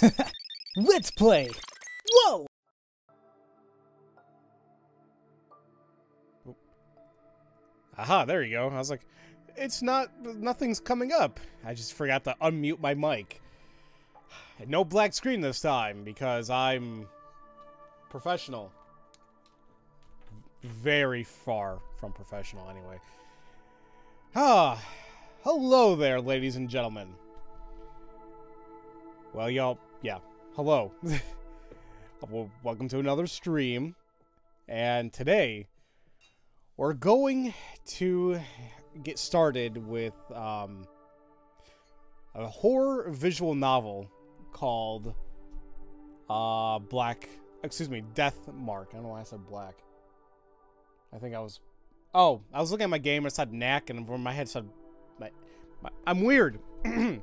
Let's play! Whoa! Aha, there you go. I was like, it's not, nothing's coming up. I just forgot to unmute my mic. No black screen this time because I'm professional. Very far from professional, anyway. Ah, hello there, ladies and gentlemen. Well, y'all, yeah, hello. well, welcome to another stream. And today, we're going to get started with um, a horror visual novel called uh, Black. Excuse me, Death Mark. I don't know why I said black. I think I was. Oh, I was looking at my game and it said knack, and my head said. My, my, I'm weird.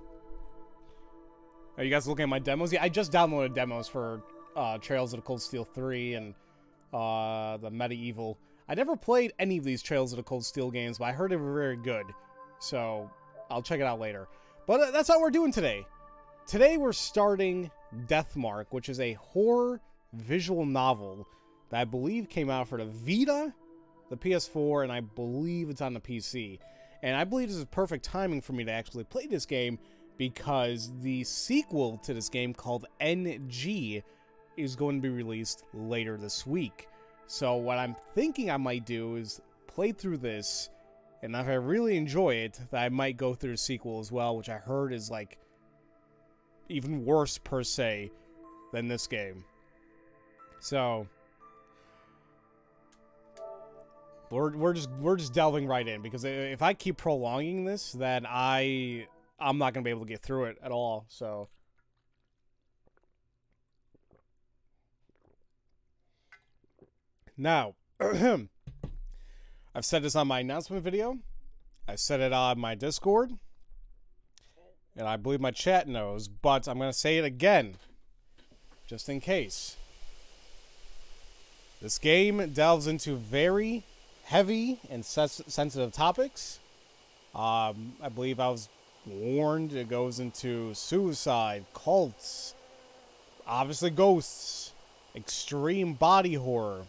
Are you guys looking at my demos? Yeah, I just downloaded demos for uh, Trails of the Cold Steel 3 and uh, the MediEvil. I never played any of these Trails of the Cold Steel games, but I heard they were very good. So I'll check it out later. But uh, that's all we're doing today. Today we're starting Deathmark, which is a horror visual novel that I believe came out for the Vita, the PS4, and I believe it's on the PC. And I believe this is perfect timing for me to actually play this game because the sequel to this game called NG is going to be released later this week. So what I'm thinking I might do is play through this, and if I really enjoy it, I might go through the sequel as well, which I heard is like even worse per se than this game. So we're we're just we're just delving right in because if I keep prolonging this, then I I'm not gonna be able to get through it at all. So. Now, I've said this on my announcement video. I said it on my Discord. And I believe my chat knows, but I'm going to say it again. Just in case. This game delves into very heavy and sensitive topics. Um, I believe I was warned it goes into suicide, cults, obviously ghosts, extreme body horror,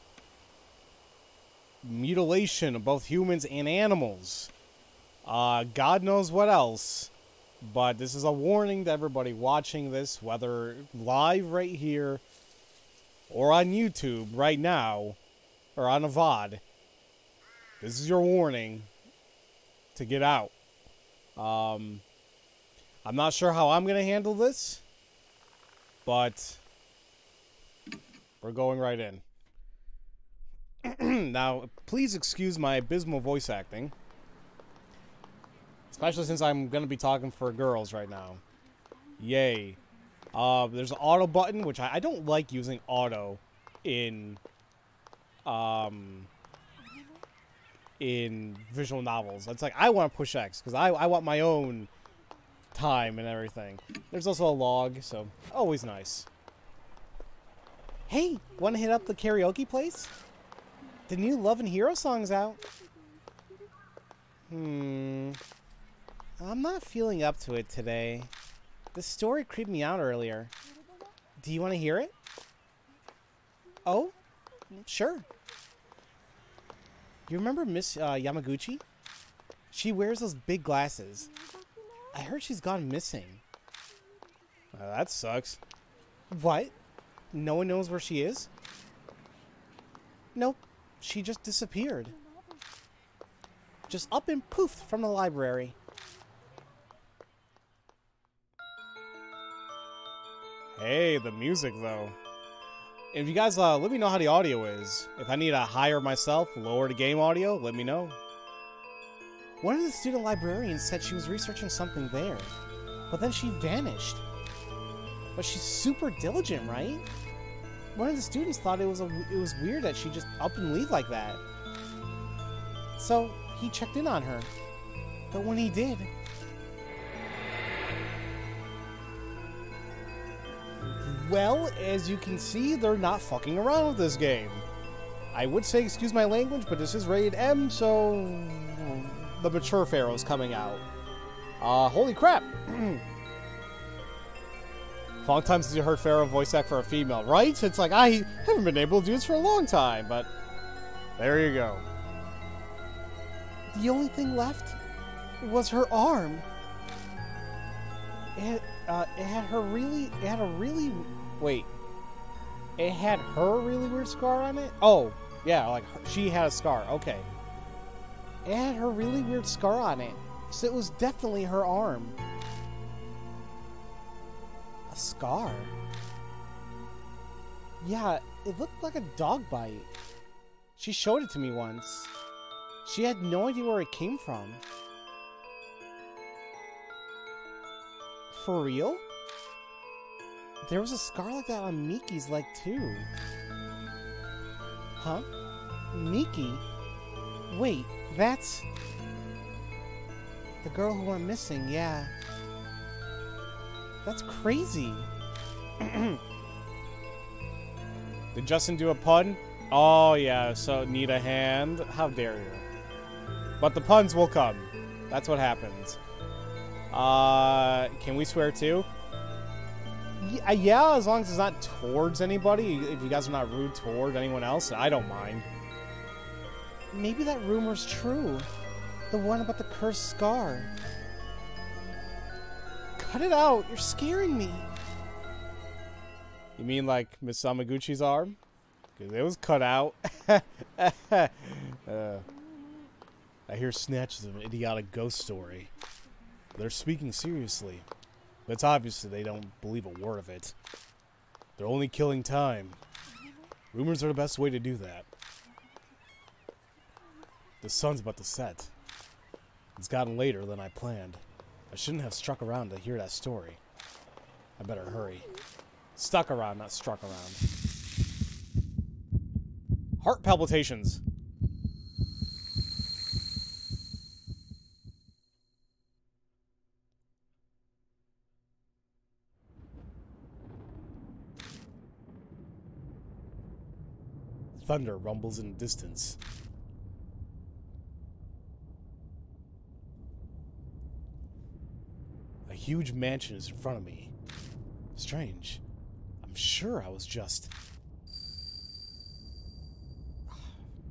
mutilation of both humans and animals. Uh, God knows what else. But this is a warning to everybody watching this, whether live right here or on YouTube right now or on a VOD. This is your warning to get out. Um, I'm not sure how I'm going to handle this, but we're going right in. now, please excuse my abysmal voice acting. Especially since I'm going to be talking for girls right now. Yay. Uh, there's an auto button, which I, I don't like using auto in... Um, in visual novels. It's like, I want to push X, because I, I want my own time and everything. There's also a log, so always nice. Hey, want to hit up the karaoke place? The new Love and Hero song's out. Hmm. I'm not feeling up to it today. The story creeped me out earlier. Do you want to hear it? Oh? Sure. You remember Miss uh, Yamaguchi? She wears those big glasses. I heard she's gone missing. That sucks. What? No one knows where she is? Nope. She just disappeared. Just up and poofed from the library. Hey, the music though. If you guys uh, let me know how the audio is. If I need to hire myself, lower the game audio, let me know. One of the student librarians said she was researching something there, but then she vanished. But she's super diligent, right? One of the students thought it was a, it was weird that she just up and leave like that. So he checked in on her, but when he did, well, as you can see, they're not fucking around with this game. I would say excuse my language, but this is rated M, so the mature Pharaoh's coming out. Uh, holy crap! Long time since you heard Pharaoh voice act for a female, right? It's like, I haven't been able to do this for a long time, but there you go. The only thing left was her arm. It, uh, it had her really, it had a really, wait. It had her really weird scar on it? Oh, yeah, like she had a scar. Okay. It had her really weird scar on it. So it was definitely her arm. A scar? Yeah, it looked like a dog bite. She showed it to me once. She had no idea where it came from. For real? There was a scar like that on Miki's leg too. Huh? Miki? Wait, that's... The girl who went missing, yeah. That's crazy. Did Justin do a pun? Oh, yeah, so need a hand? How dare you. But the puns will come. That's what happens. Uh, can we swear too? Yeah, yeah, as long as it's not towards anybody. If you guys are not rude toward anyone else, I don't mind. Maybe that rumor's true. The one about the cursed scar. Cut it out. You're scaring me. You mean like Miss Samaguchi's arm? Because it was cut out. uh, I hear snatches of an idiotic ghost story. They're speaking seriously. But it's obvious that they don't believe a word of it. They're only killing time. Rumors are the best way to do that. The sun's about to set. It's gotten later than I planned. I shouldn't have struck around to hear that story. I better hurry. Stuck around, not struck around. Heart palpitations. Thunder rumbles in the distance. Huge mansion is in front of me. Strange. I'm sure I was just...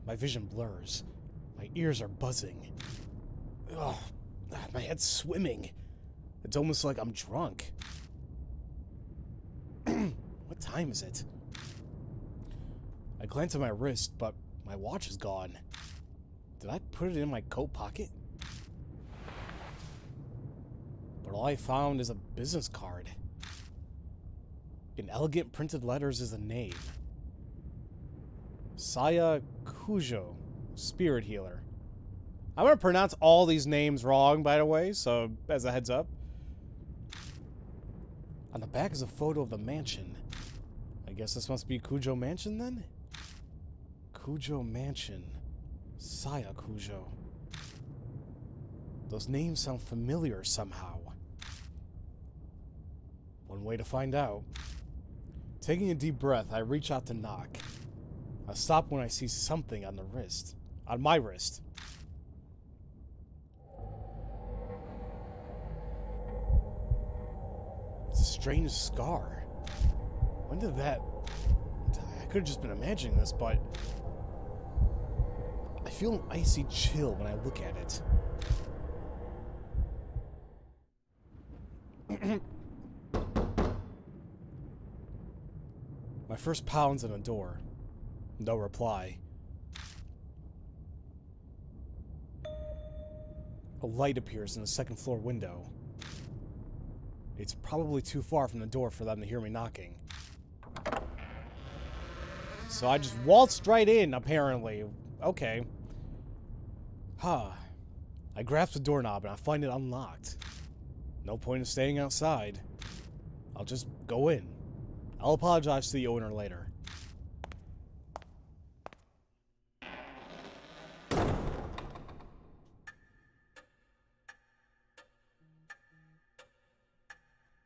My vision blurs. My ears are buzzing. Ugh, my head's swimming. It's almost like I'm drunk. what time is it? I glance at my wrist, but my watch is gone. Did I put it in my coat pocket? But all I found is a business card. In elegant printed letters is a name. Saya Kujo, Spirit Healer. I'm going to pronounce all these names wrong, by the way, so as a heads up. On the back is a photo of the mansion. I guess this must be Kujo Mansion, then? Kujo Mansion. Saya Kujo. Those names sound familiar somehow. One way to find out. Taking a deep breath, I reach out to knock. I stop when I see something on the wrist. On my wrist. It's a strange scar. When did that... I could have just been imagining this, but... I feel an icy chill when I look at it. My first pounds on the door. No reply. A light appears in the second floor window. It's probably too far from the door for them to hear me knocking. So I just waltzed right in, apparently. Okay. Huh. I grasp the doorknob and I find it unlocked. No point in staying outside. I'll just go in. I'll apologize to the owner later.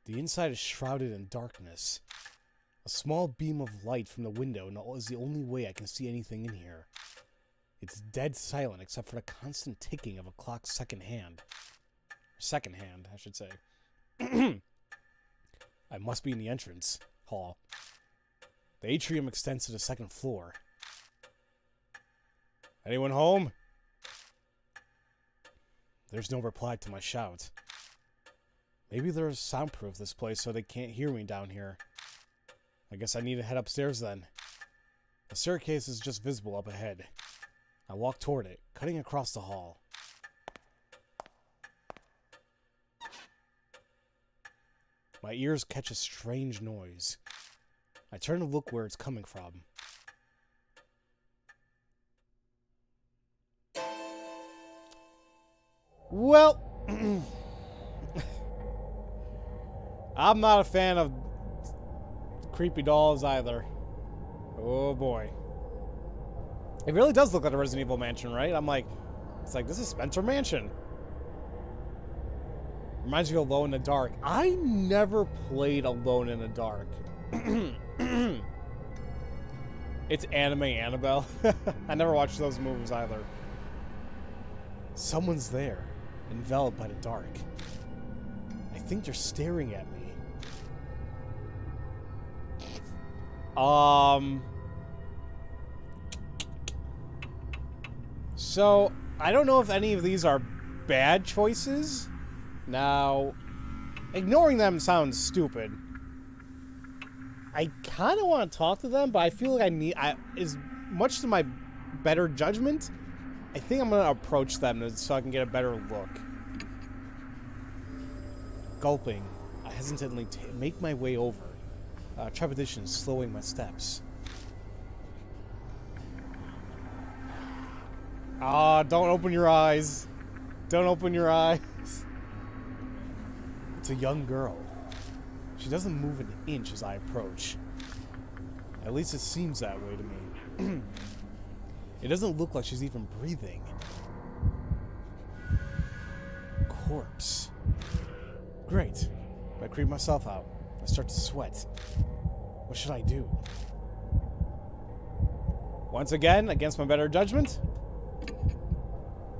The inside is shrouded in darkness. A small beam of light from the window is the only way I can see anything in here. It's dead silent except for the constant ticking of a clock's second hand. Second hand, I should say. I must be in the entrance hall. The atrium extends to the second floor. Anyone home? There's no reply to my shout. Maybe there's soundproof this place so they can't hear me down here. I guess I need to head upstairs then. The staircase is just visible up ahead. I walk toward it, cutting across the hall. My ears catch a strange noise. I turn to look where it's coming from. Well, I'm not a fan of creepy dolls either. Oh boy. It really does look like a Resident Evil mansion, right? I'm like, it's like, this is Spencer Mansion. Reminds me of Alone in the Dark. I never played Alone in the Dark. it's anime Annabelle. I never watched those movies either. Someone's there, enveloped by the dark. I think they're staring at me. Um. So, I don't know if any of these are bad choices. Now, ignoring them sounds stupid. I kind of want to talk to them, but I feel like I need, I, as much to my better judgment, I think I'm going to approach them so I can get a better look. Gulping, I hesitantly make my way over, uh, trepidation slowing my steps. Ah, don't open your eyes. Don't open your eyes. A young girl. She doesn't move an inch as I approach. At least it seems that way to me. it doesn't look like she's even breathing. Corpse. Great. I creep myself out. I start to sweat. What should I do? Once again, against my better judgment,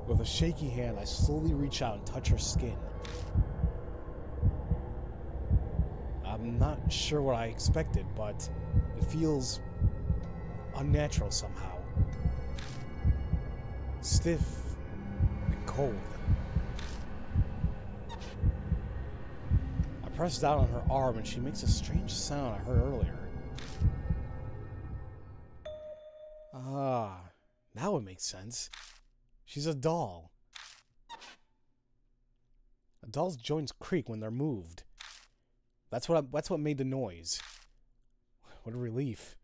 with a shaky hand, I slowly reach out and touch her skin. I'm not sure what I expected, but it feels unnatural somehow. Stiff and cold. I press down on her arm and she makes a strange sound I heard earlier. Ah, now it makes sense. She's a doll. A doll's joints creak when they're moved. That's what I, that's what made the noise. What a relief,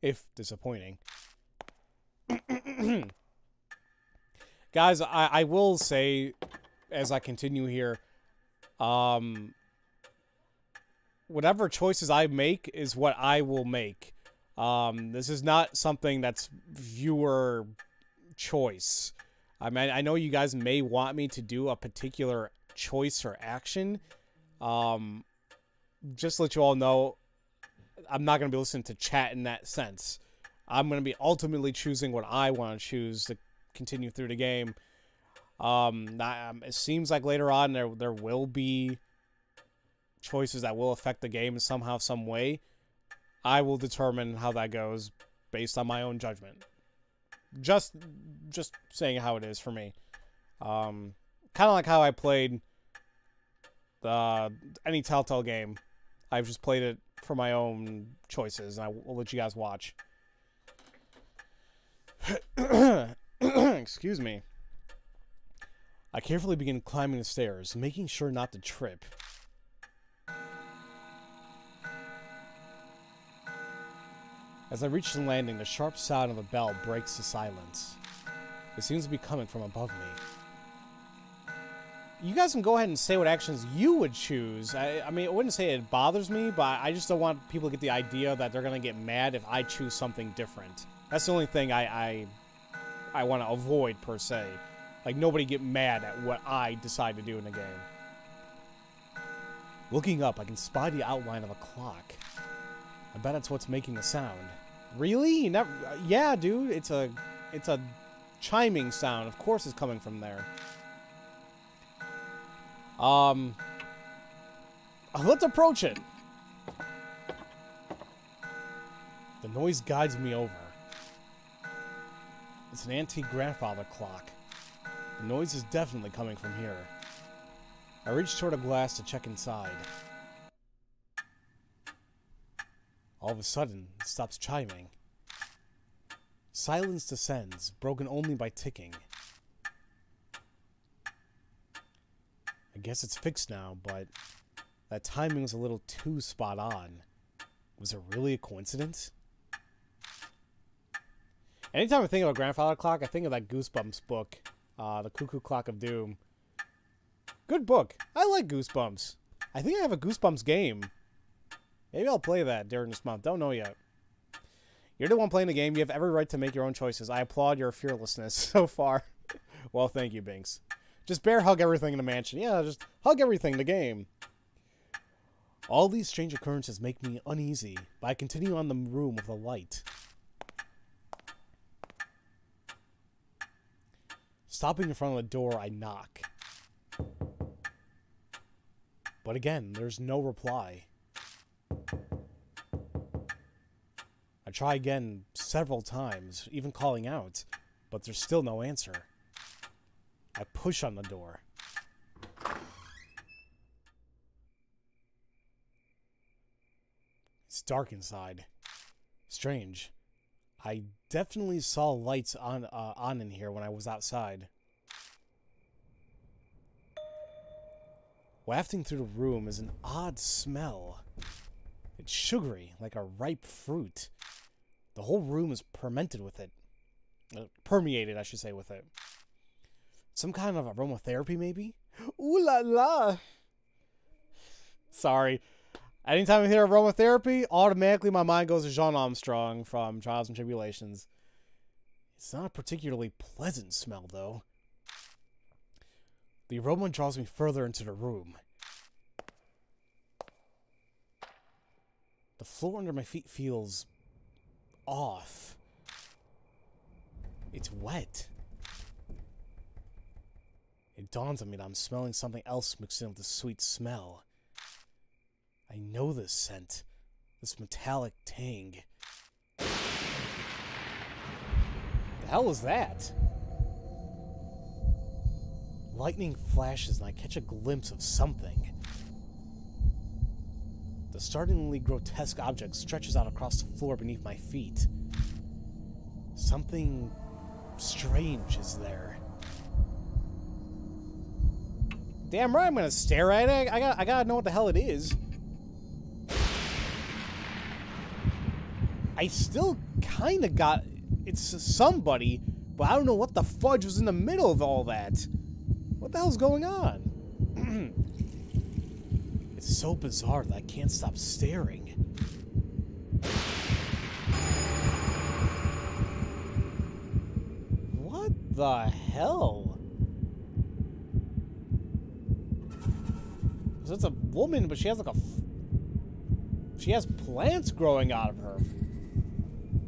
if disappointing. Guys, I, I will say, as I continue here, um, whatever choices I make is what I will make. Um, this is not something that's viewer choice. I mean, I know you guys may want me to do a particular choice or action. Um, just to let you all know, I'm not going to be listening to chat in that sense. I'm going to be ultimately choosing what I want to choose to continue through the game. Um, um, it seems like later on there there will be choices that will affect the game somehow, some way. I will determine how that goes based on my own judgment. Just, just saying how it is for me. Um, kind of like how I played the any Telltale game. I've just played it for my own choices, and I will let you guys watch. Excuse me. I carefully begin climbing the stairs, making sure not to trip. As I reach the landing, the sharp sound of a bell breaks the silence. It seems to be coming from above me. You guys can go ahead and say what actions you would choose. I, I mean, I wouldn't say it bothers me, but I just don't want people to get the idea that they're going to get mad if I choose something different. That's the only thing I, I, I want to avoid, per se. Like, nobody get mad at what I decide to do in the game. Looking up, I can spy the outline of a clock. I bet it's what's making the sound. Really? You never? Uh, yeah, dude. It's a, it's a chiming sound. Of course, it's coming from there. Um, let's approach it. The noise guides me over. It's an antique grandfather clock. The noise is definitely coming from here. I reach toward a glass to check inside. All of a sudden, it stops chiming. Silence descends, broken only by ticking. Guess it's fixed now, but that timing was a little too spot on. Was it really a coincidence? Anytime I think of a grandfather clock, I think of that Goosebumps book, uh, The Cuckoo Clock of Doom. Good book. I like Goosebumps. I think I have a Goosebumps game. Maybe I'll play that during this month. Don't know yet. You're the one playing the game. You have every right to make your own choices. I applaud your fearlessness so far. well, thank you, Binks. Just bear hug everything in the mansion. Yeah, just hug everything in the game. All these strange occurrences make me uneasy, but I continue on the room with the light. Stopping in front of the door, I knock. But again, there's no reply. I try again several times, even calling out, but there's still no answer. I push on the door. It's dark inside. Strange. I definitely saw lights on uh, on in here when I was outside. Wafting through the room is an odd smell. It's sugary, like a ripe fruit. The whole room is fermented with it. Uh, permeated, I should say, with it. Some kind of aromatherapy, maybe? Ooh la la! Sorry. Anytime I hear aromatherapy, automatically my mind goes to Jean Armstrong from Trials and Tribulations. It's not a particularly pleasant smell, though. The aroma draws me further into the room. The floor under my feet feels off. It's wet. It dawns on me that I'm smelling something else mixed in with the sweet smell. I know this scent. This metallic tang. The hell is that? Lightning flashes and I catch a glimpse of something. The startlingly grotesque object stretches out across the floor beneath my feet. Something strange is there. Damn right I'm gonna stare at it. I got I gotta know what the hell it is. I still kinda got it's somebody, but I don't know what the fudge was in the middle of all that. What the hell's going on? it's so bizarre that I can't stop staring. What the hell? So it's a woman, but she has like a. she has plants growing out of her.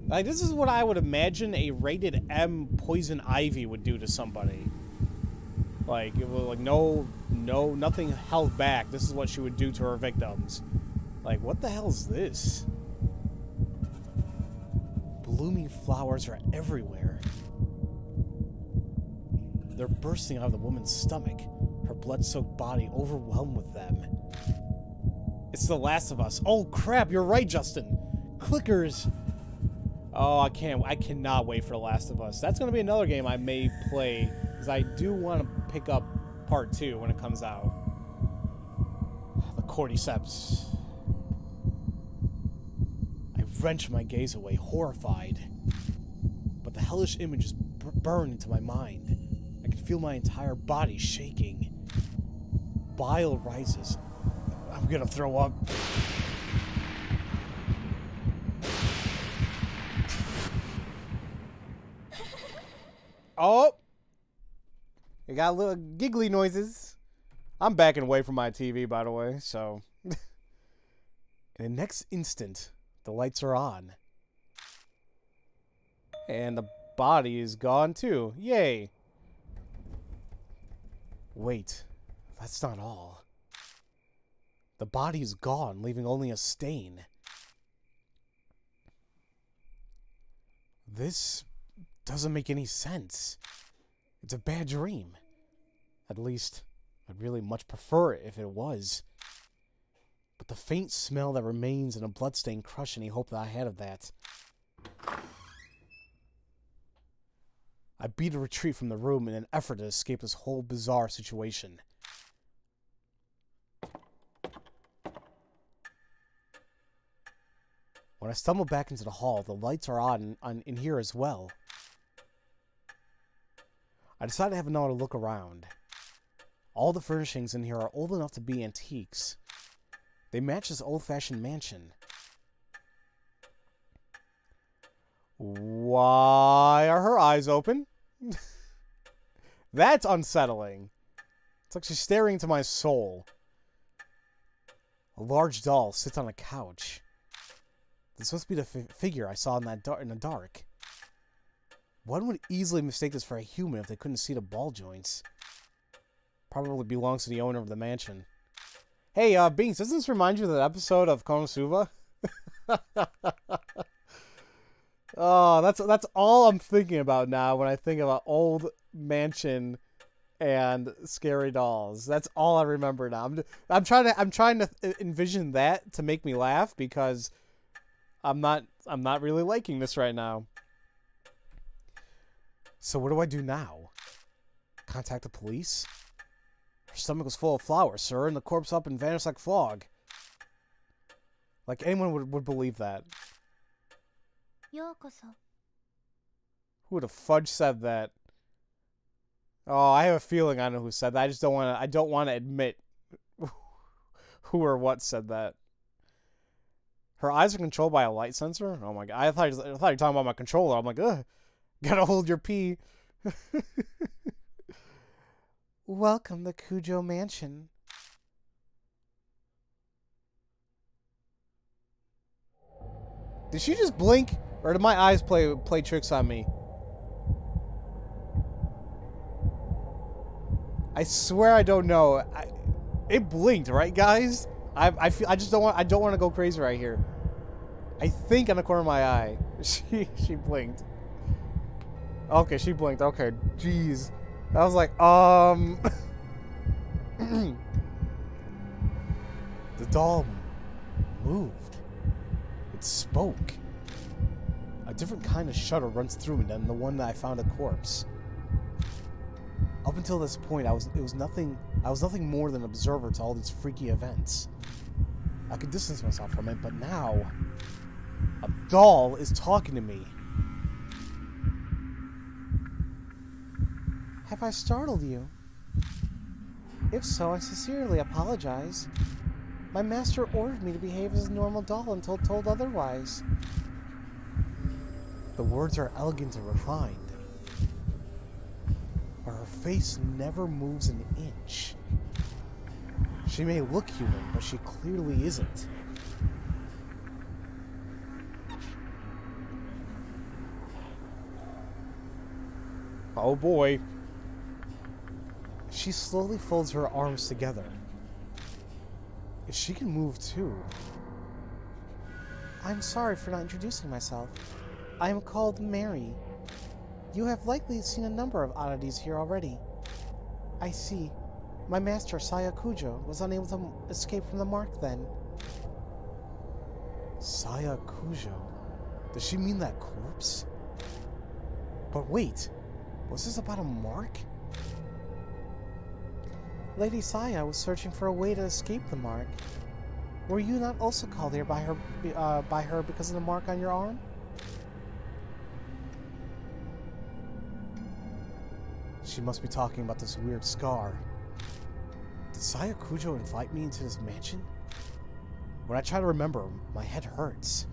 Like, this is what I would imagine a rated M poison ivy would do to somebody. Like, it was like, no, no, nothing held back. This is what she would do to her victims. Like, what the hell is this? Blooming flowers are everywhere. They're bursting out of the woman's stomach blood-soaked body overwhelmed with them. It's The Last of Us. Oh crap, you're right, Justin. Clickers. Oh, I can't. I cannot wait for The Last of Us. That's going to be another game I may play because I do want to pick up part two when it comes out. The cordyceps. I wrench my gaze away, horrified. But the hellish images burn into my mind. I can feel my entire body shaking bile rises. I'm gonna throw up. Oh! You got little giggly noises. I'm backing away from my TV, by the way, so. In the next instant, the lights are on. And the body is gone too. Yay! Wait. That's not all. The body's gone, leaving only a stain. This doesn't make any sense. It's a bad dream. At least, I'd really much prefer it if it was. But the faint smell that remains in a bloodstain crushed any hope that I had of that. I beat a retreat from the room in an effort to escape this whole bizarre situation. When I stumble back into the hall, the lights are on, on in here as well. I decide to have another look around. All the furnishings in here are old enough to be antiques. They match this old-fashioned mansion. Why are her eyes open? That's unsettling. It's like she's staring into my soul. A large doll sits on a couch. This must be the figure I saw in that in the dark. One would easily mistake this for a human if they couldn't see the ball joints. Probably belongs to the owner of the mansion. Hey, uh, Binks, doesn't this remind you of that episode of Konosuba? oh, that's that's all I'm thinking about now when I think about old mansion and scary dolls. That's all I remember now. I'm, I'm trying to I'm trying to envision that to make me laugh because I'm not I'm not really liking this right now. So what do I do now? Contact the police? Her stomach was full of flour, sir, and the corpse up and vanished like fog. Like anyone would, would believe that. Who would have fudge said that? Oh, I have a feeling I know who said that. I just don't want to. I don't want to admit who or what said that. Her eyes are controlled by a light sensor. Oh my god! I thought I thought you were talking about my controller. I'm like, ugh, gotta hold your pee. Welcome to Kujo Mansion. Did she just blink, or did my eyes play play tricks on me? I swear I don't know. I, it blinked, right, guys? I I feel I just don't want I don't want to go crazy right here. I think on the corner of my eye, she she blinked. Okay, she blinked. Okay, jeez. I was like, um. the doll moved. It spoke. A different kind of shudder runs through me than the one that I found a corpse. Up until this point, I was it was nothing. I was nothing more than an observer to all these freaky events. I could distance myself from it, but now, a doll is talking to me. Have I startled you? If so, I sincerely apologize. My master ordered me to behave as a normal doll until told otherwise. The words are elegant and refined, but her face never moves an inch. She may look human, but she clearly isn't. Oh boy. She slowly folds her arms together. If she can move too. I'm sorry for not introducing myself. I am called Mary. You have likely seen a number of oddities here already. I see. My master, Saya Kujo, was unable to escape from the mark then. Saya Kujo? Does she mean that corpse? But wait, was this about a mark? Lady Saya was searching for a way to escape the mark. Were you not also called here by her, uh, by her because of the mark on your arm? She must be talking about this weird scar. Did Saya Kujo invite me into this mansion? When I try to remember, my head hurts.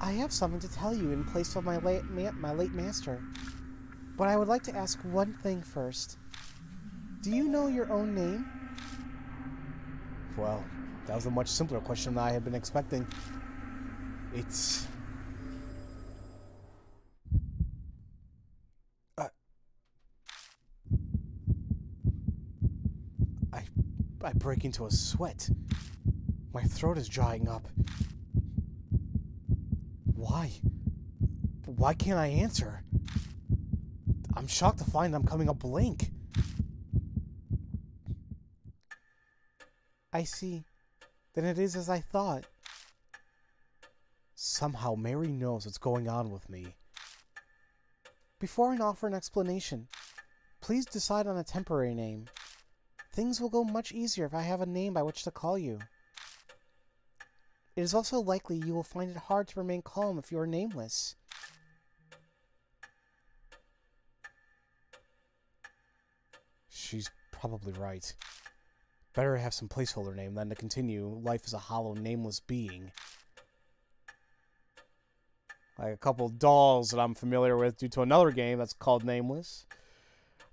I have something to tell you in place of my late, my late master. But I would like to ask one thing first. Do you know your own name? Well, that was a much simpler question than I had been expecting. It's... Uh, I... I break into a sweat. My throat is drying up. Why? Why can't I answer? I'm shocked to find I'm coming up blank. I see. Then it is as I thought. Somehow Mary knows what's going on with me. Before I offer an explanation, please decide on a temporary name. Things will go much easier if I have a name by which to call you. It is also likely you will find it hard to remain calm if you are nameless. She's probably right. Better have some placeholder name than to continue life as a hollow, nameless being. Like a couple dolls that I'm familiar with due to another game that's called Nameless.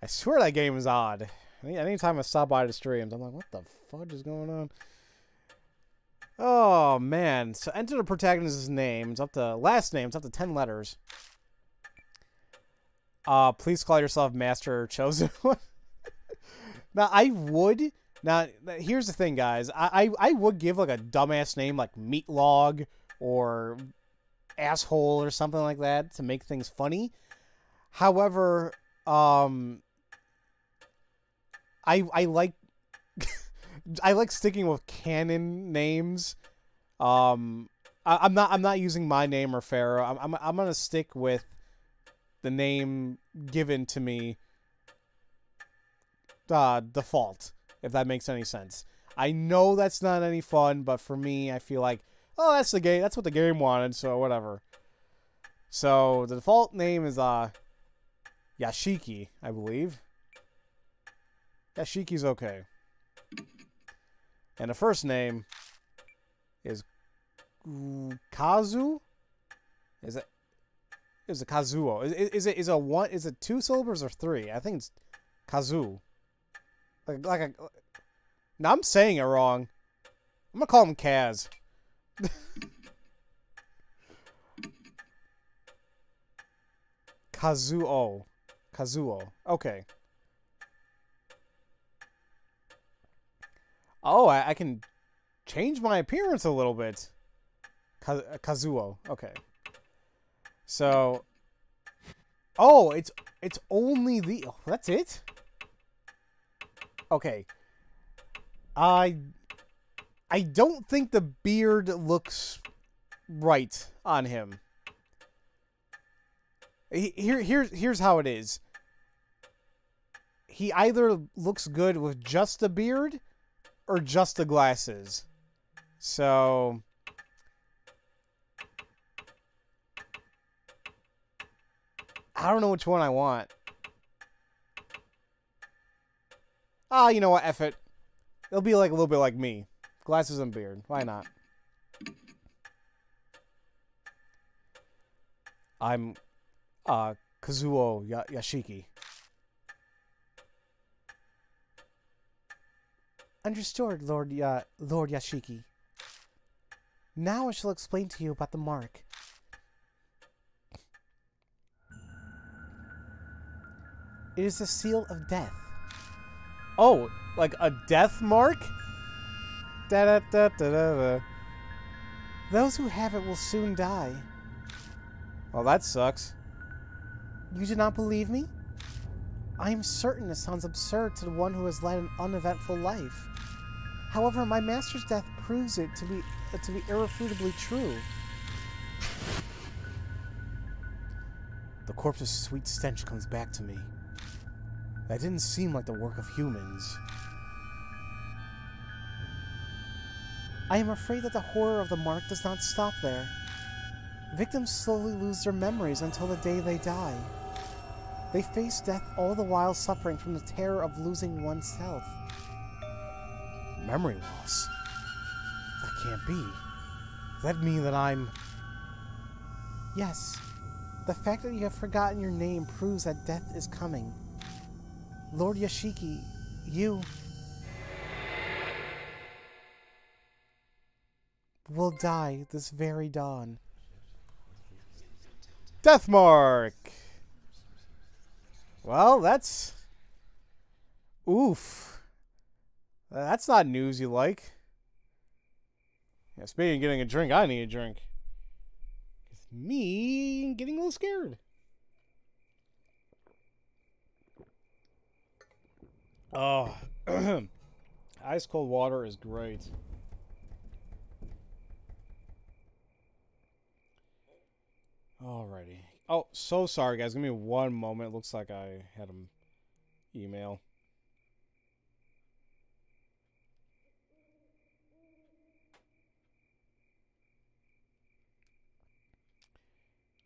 I swear that game is odd. Anytime I stop by the streams, I'm like, what the fudge is going on? Oh, man. So enter the protagonist's name. It's up to last name. It's up to 10 letters. Uh, please call yourself Master Chosen now, I would. Now, here's the thing, guys. I, I, I would give, like, a dumbass name like Meatlog or Asshole or something like that to make things funny. However, um, I I like I like sticking with canon names. Um, I, am not I'm not using my name or Pharaoh. I'm, I'm I'm gonna stick with the name given to me. Uh, default, if that makes any sense. I know that's not any fun, but for me, I feel like, oh, that's the game. That's what the game wanted, so whatever. So the default name is uh Yashiki, I believe. Yashiki's okay. And the first name is Kazu. Is it? Is it Kazuo? Is, is it is a one? Is it two syllables or three? I think it's Kazu. Like like a. Now I'm saying it wrong. I'm gonna call him Kaz. Kazuo. Kazuo. Okay. Oh, I, I can change my appearance a little bit. Uh, Kazuo. Okay. So. Oh, it's it's only the. Oh, that's it. Okay. I. I don't think the beard looks right on him. Here, here's here's how it is. He either looks good with just a beard or just the glasses. So I don't know which one I want. Ah, you know what? F it. It'll be like a little bit like me. Glasses and beard. Why not? I'm uh Kazuo Yashiki. Understood, Lord Ya Lord Yashiki. Now I shall explain to you about the mark. It is the seal of death. Oh, like a death mark? Da da da da da da. Those who have it will soon die. Well, that sucks. You do not believe me? I am certain it sounds absurd to the one who has led an uneventful life. However, my master's death proves it to be uh, to be irrefutably true. The corpse's sweet stench comes back to me. That didn't seem like the work of humans. I am afraid that the horror of the mark does not stop there. Victims slowly lose their memories until the day they die. They face death all the while suffering from the terror of losing one's health memory loss. That can't be. Does that mean that I'm... Yes. The fact that you have forgotten your name proves that death is coming. Lord Yashiki, you... will die this very dawn. Deathmark! Well, that's... Oof. That's not news you like. Yeah, speaking of getting a drink, I need a drink. It's me getting a little scared. Oh, ice cold water is great. Alrighty. Oh, so sorry, guys. Give me one moment. Looks like I had an email.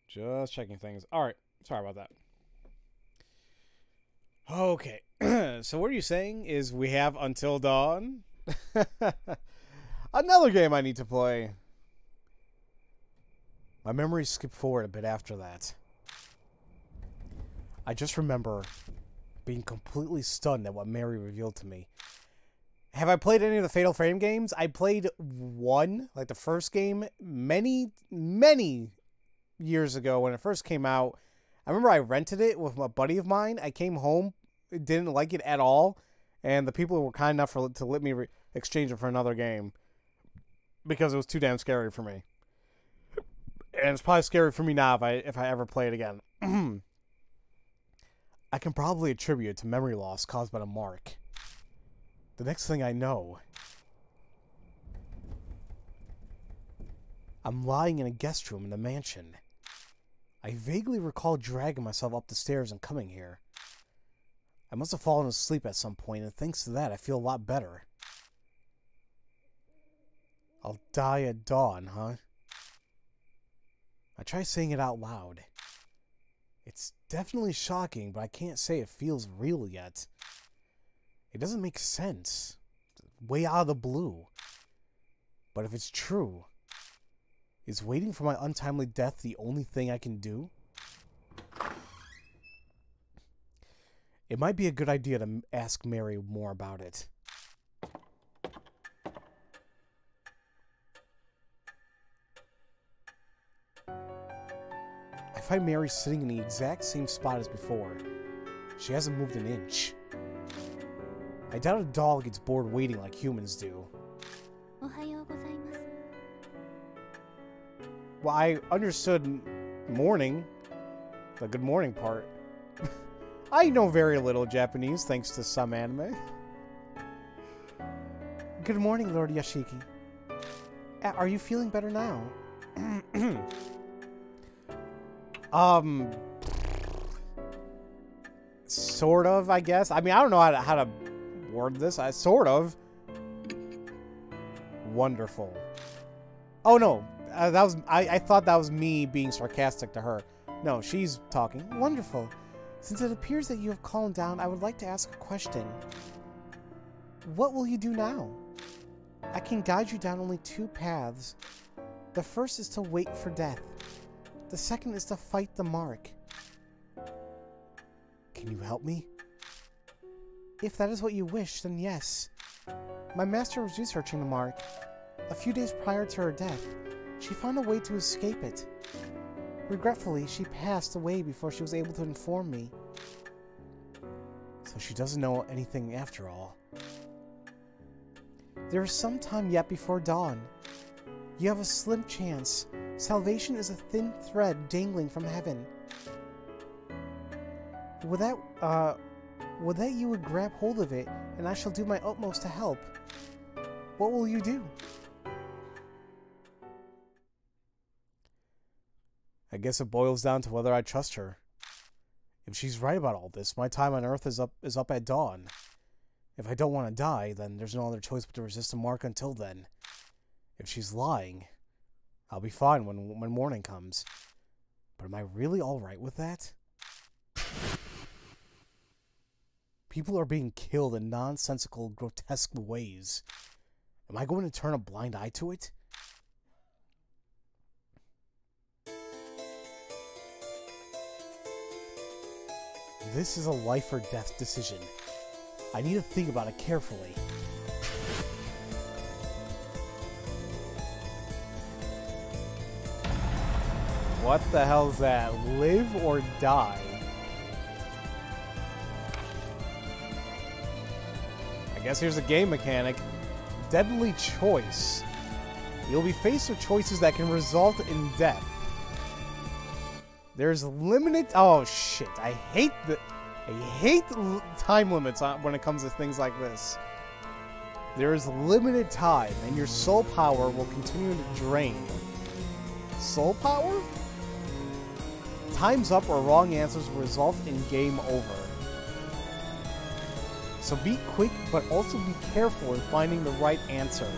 Just checking things. All right. Sorry about that. Okay. so what are you saying is we have Until Dawn? Another game I need to play. My memories skip forward a bit after that. I just remember being completely stunned at what Mary revealed to me. Have I played any of the Fatal Frame games? I played one, like the first game, many, many years ago when it first came out. I remember I rented it with a buddy of mine. I came home, didn't like it at all, and the people were kind enough for, to let me re- exchange it for another game because it was too damn scary for me. And it's probably scary for me now if I if I ever play it again. I can probably attribute it to memory loss caused by the mark. The next thing I know, I'm lying in a guest room in the mansion. I vaguely recall dragging myself up the stairs and coming here. I must have fallen asleep at some point, and thanks to that, I feel a lot better. I'll die at dawn, huh? I try saying it out loud. It's definitely shocking, but I can't say it feels real yet. It doesn't make sense. Way out of the blue. But if it's true, is waiting for my untimely death the only thing I can do? It might be a good idea to ask Mary more about it. I find Mary sitting in the exact same spot as before. She hasn't moved an inch. I doubt a doll gets bored waiting like humans do. Well, I understood morning, the good morning part. I know very little Japanese thanks to some anime. Good morning, Lord Yashiki. Are you feeling better now? um, sort of, I guess. I mean, I don't know how to, how to word this. I sort of. Wonderful. Oh no, uh, that was I, I thought that was me being sarcastic to her. No, she's talking. Wonderful. Since it appears that you have calmed down, I would like to ask a question. What will you do now? I can guide you down only two paths. The first is to wait for death. The second is to fight the mark. Can you help me? If that is what you wish, then yes. My master was researching the mark. A few days prior to her death, she found a way to escape it. Regretfully, she passed away before she was able to inform me. So she doesn't know anything after all. There is some time yet before dawn. You have a slim chance. Salvation is a thin thread dangling from heaven. Would that, uh, would that you would grab hold of it, and I shall do my utmost to help. What will you do? I guess it boils down to whether I trust her. If she's right about all this, my time on Earth is up is up at dawn. If I don't want to die, then there's no other choice but to resist the mark until then. If she's lying, I'll be fine when when morning comes. But am I really all right with that? People are being killed in nonsensical, grotesque ways. Am I going to turn a blind eye to it? This is a life or death decision. I need to think about it carefully. What the hell is that? Live or die? I guess here's a game mechanic. Deadly choice. You'll be faced with choices that can result in death. There's limited. Oh shit! I hate the. I hate time limits when it comes to things like this. There is limited time, and your soul power will continue to drain. Soul power? Time's up or wrong answers will result in game over. So be quick, but also be careful in finding the right answer.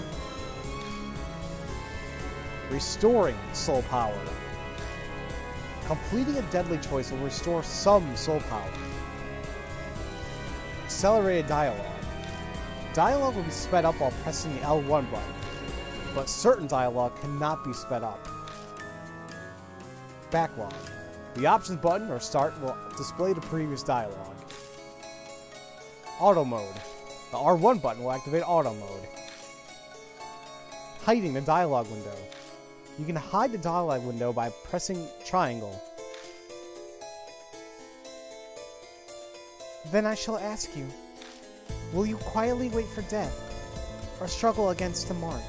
Restoring soul power. Completing a deadly choice will restore some soul power. Accelerated dialogue. Dialogue will be sped up while pressing the L1 button, but certain dialogue cannot be sped up. Backlog. The options button or start will display the previous dialogue. Auto mode. The R1 button will activate auto mode. Hiding the dialogue window. You can hide the dialogue window by pressing triangle. Then I shall ask you, will you quietly wait for death, or struggle against the mark?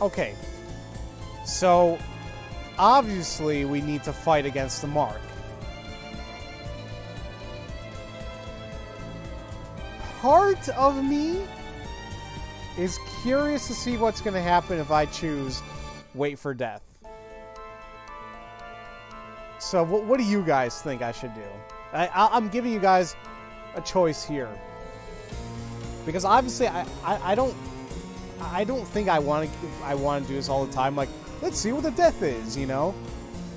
okay, so obviously we need to fight against the mark. Part of me is curious to see what's going to happen if I choose wait for death. So, what, what do you guys think I should do? I, I, am giving you guys a choice here because obviously, I, I, I don't, I don't think I want to, I want to do this all the time. Like, let's see what the death is, you know?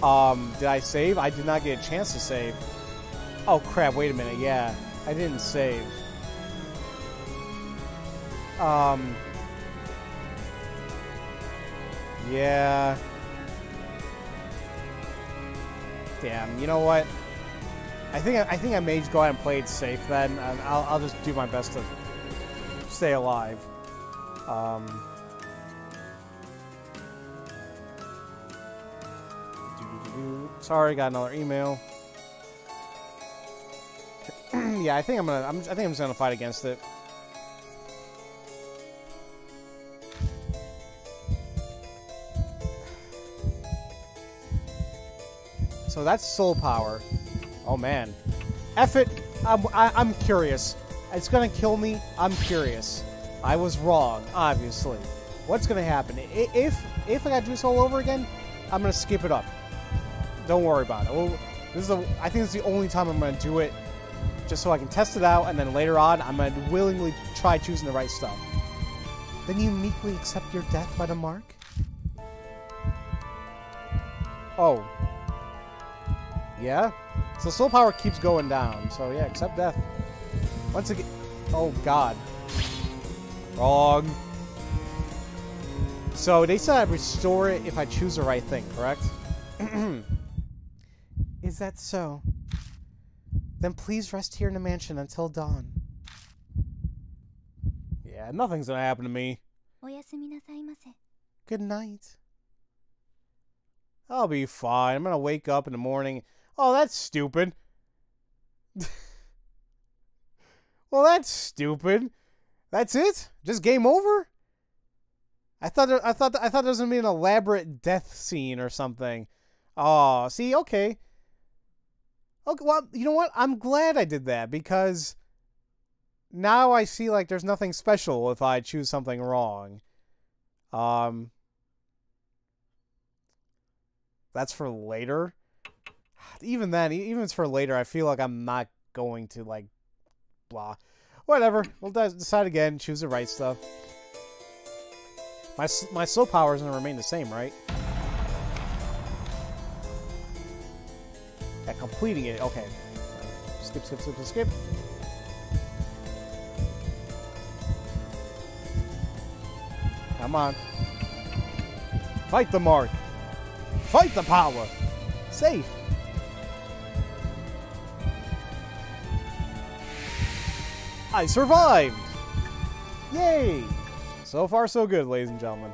Um, did I save? I did not get a chance to save. Oh crap! Wait a minute. Yeah, I didn't save. Um. Yeah. Damn. You know what? I think I, think I may just go ahead and play it safe then, I'll I'll just do my best to stay alive. Um. Sorry, got another email. yeah, I think I'm gonna. I'm, I think I'm just gonna fight against it. So that's soul power. Oh man. F it. I'm, I, am i am curious. It's gonna kill me. I'm curious. I was wrong, obviously. What's gonna happen? If if I gotta do this all over again, I'm gonna skip it up. Don't worry about it. Well, this is a, I think is the only time I'm gonna do it, just so I can test it out, and then later on, I'm gonna willingly try choosing the right stuff. Then you meekly accept your death by the mark? Oh, yeah? So soul power keeps going down. So yeah, accept death. Once again... Oh, God. Wrong. So they said I'd restore it if I choose the right thing, correct? Is that so? Then please rest here in the mansion until dawn. Yeah, nothing's gonna happen to me. Good night. I'll be fine. I'm gonna wake up in the morning Oh, that's stupid. well, that's stupid. That's it? Just game over? I thought there, I thought I thought there was gonna be an elaborate death scene or something. Oh, see, okay. Okay, well, you know what? I'm glad I did that because now I see like there's nothing special if I choose something wrong. Um, that's for later even then, even for later, I feel like I'm not going to, like, blah. Whatever. We'll decide again, choose the right stuff. My, my soul power is to remain the same, right? At completing it, okay. Skip, skip, skip, skip. Come on. Fight the mark. Fight the power. Safe. I survived! Yay! So far, so good, ladies and gentlemen.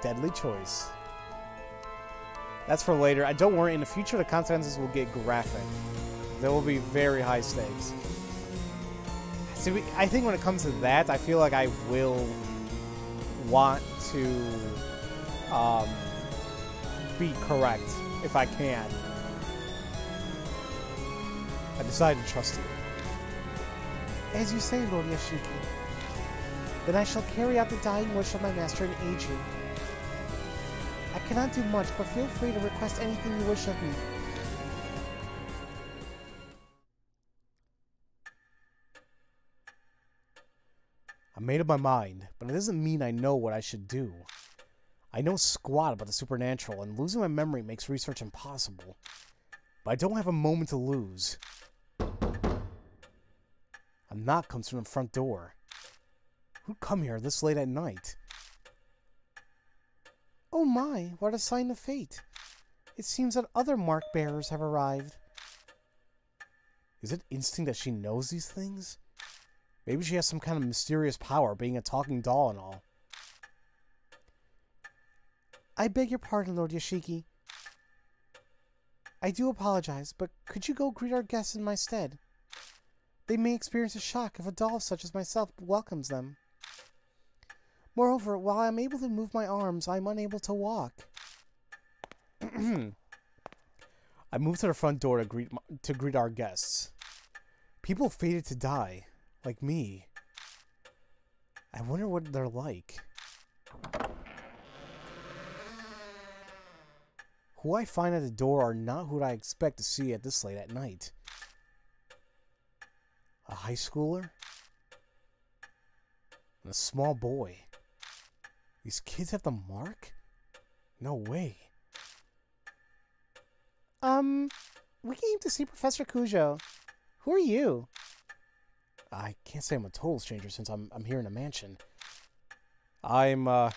Deadly choice. That's for later. I don't worry, in the future, the consequences will get graphic. There will be very high stakes. See, I think when it comes to that, I feel like I will want to um, be correct if I can. I decided to trust you. As you say, Lord Yashiki. Then I shall carry out the dying wish of my master and aid you. I cannot do much, but feel free to request anything you wish of me. I made up my mind, but it doesn't mean I know what I should do. I know squat about the supernatural, and losing my memory makes research impossible. But I don't have a moment to lose. A knock comes from the front door. Who'd come here this late at night? Oh my, what a sign of fate. It seems that other mark bearers have arrived. Is it instinct that she knows these things? Maybe she has some kind of mysterious power, being a talking doll and all. I beg your pardon, Lord Yashiki. I do apologize, but could you go greet our guests in my stead? They may experience a shock if a doll such as myself welcomes them. Moreover, while I am able to move my arms, I am unable to walk. I moved to the front door to greet to greet our guests. People fated to die, like me. I wonder what they're like. Who I find at the door are not who I expect to see at this late at night. A high schooler? And a small boy. These kids have the mark? No way. Um, we came to see Professor Kujo. Who are you? I can't say I'm a total stranger since I'm I'm here in a mansion. I'm uh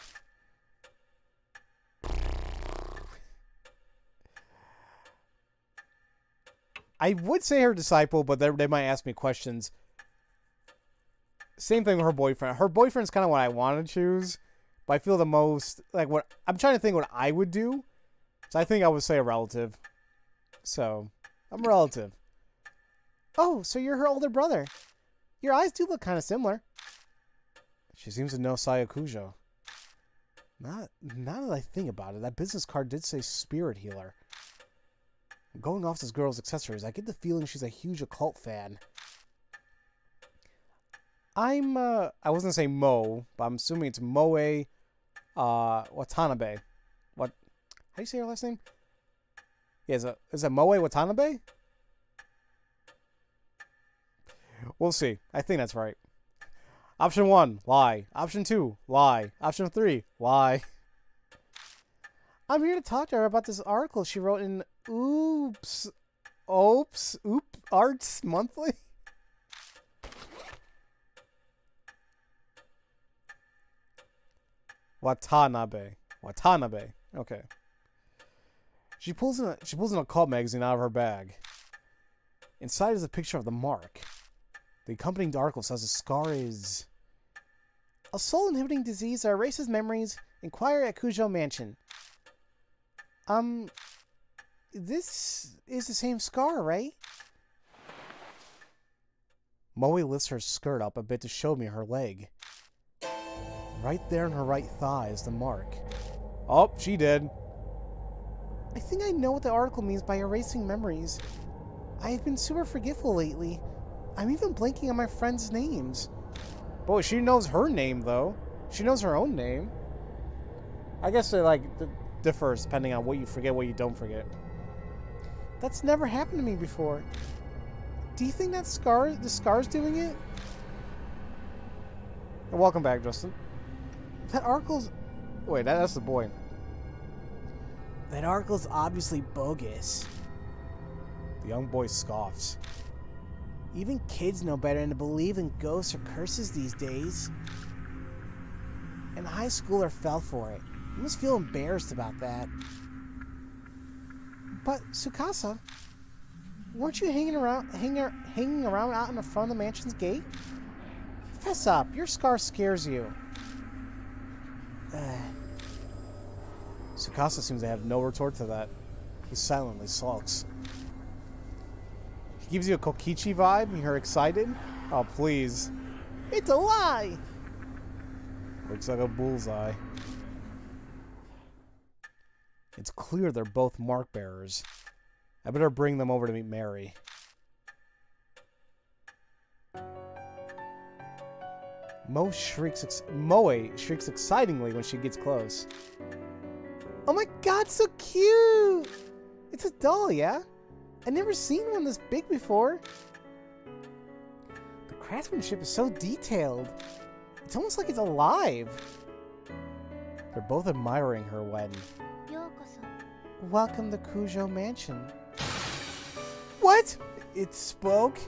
I would say her disciple, but they, might ask me questions. Same thing with her boyfriend. Her boyfriend's kind of what I want to choose, but I feel the most like what I'm trying to think what I would do. So I think I would say a relative. So I'm a relative. Oh, so you're her older brother. Your eyes do look kind of similar. She seems to know Saya Kujo. Not now that I think about it, that business card did say spirit healer. Going off this girl's accessories, I get the feeling she's a huge occult fan. I'm, uh, I wasn't saying Mo, but I'm assuming it's Moe, uh, Watanabe. What, how do you say her last name? Yeah, is it, is it Moe Watanabe? We'll see. I think that's right. Option one, lie. Option two, lie. Option three, lie. I'm here to talk to her about this article she wrote in Oops. Oops. Oop Arts Monthly? Watanabe. Watanabe. Okay. She pulls in a she pulls in a cult magazine out of her bag. Inside is a picture of the mark. The accompanying article says the scar is a soul inhibiting disease that erases memories. Inquire at Kujo Mansion. Um, this is the same scar, right? Moe lifts her skirt up a bit to show me her leg. Right there in her right thigh is the mark. Oh, she did. I think I know what the article means by erasing memories. I've been super forgetful lately. I'm even blanking on my friends' names. Boy, she knows her name, though. She knows her own name. I guess it, like, differs depending on what you forget, what you don't forget. That's never happened to me before. Do you think that Scar, the Scar's doing it? Welcome back, Justin. That article's... Wait, that, that's the boy. That article's obviously bogus. The young boy scoffs. Even kids know better than to believe in ghosts or curses these days. And a high schooler fell for it. You must feel embarrassed about that. But Tsukasa, weren't you hanging around hanging, hanging around out in the front of the mansion's gate? Fess up, your scar scares you. Uh, Tsukasa seems to have no retort to that. He silently sulks. He gives you a Kokichi vibe and you're excited? Oh, please. It's a lie! Looks like a bullseye. It's clear they're both mark bearers. I better bring them over to meet Mary. Mo shrieks Moe shrieks excitingly when she gets close. Oh my god, so cute! It's a doll, yeah? I've never seen one this big before. The craftsmanship is so detailed. It's almost like it's alive. They're both admiring her when... Welcome to Kujo Mansion. What? It spoke?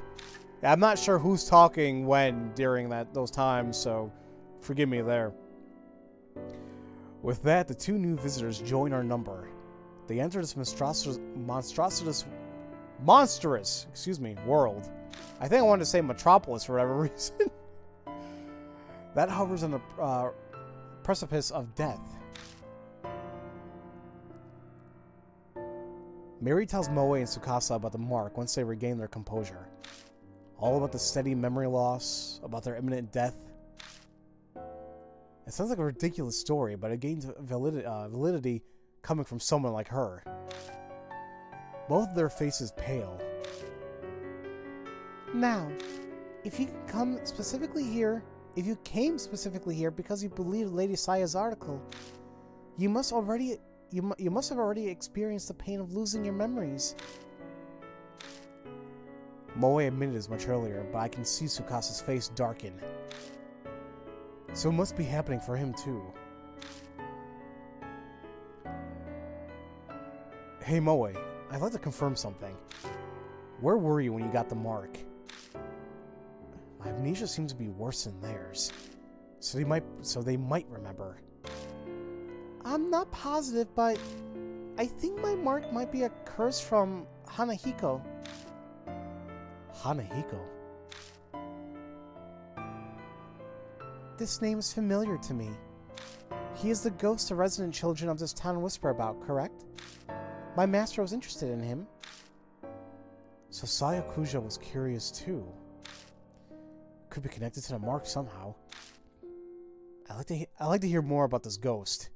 I'm not sure who's talking when during that those times, so forgive me there. With that, the two new visitors join our number. They enter this monstrous, monstrous, monstrous, excuse me, world. I think I wanted to say metropolis for whatever reason. that hovers on the uh, precipice of death. Mary tells Moe and Tsukasa about the mark once they regain their composure. All about the steady memory loss, about their imminent death. It sounds like a ridiculous story, but it gains validity, uh, validity coming from someone like her. Both of their faces pale. Now, if you come specifically here, if you came specifically here because you believed Lady Saya's article, you must already you, you must have already experienced the pain of losing your memories. Moe admitted as much earlier, but I can see Tsukasa's face darken. So it must be happening for him too. Hey Moe, I'd like to confirm something. Where were you when you got the mark? My amnesia seems to be worse than theirs. So they might so they might remember. I'm not positive, but I think my mark might be a curse from Hanahiko. Hanahiko? This name is familiar to me. He is the ghost the resident children of this town whisper about, correct? My master was interested in him. So Saya Kujo was curious too. Could be connected to the mark somehow. I like to I like to hear more about this ghost.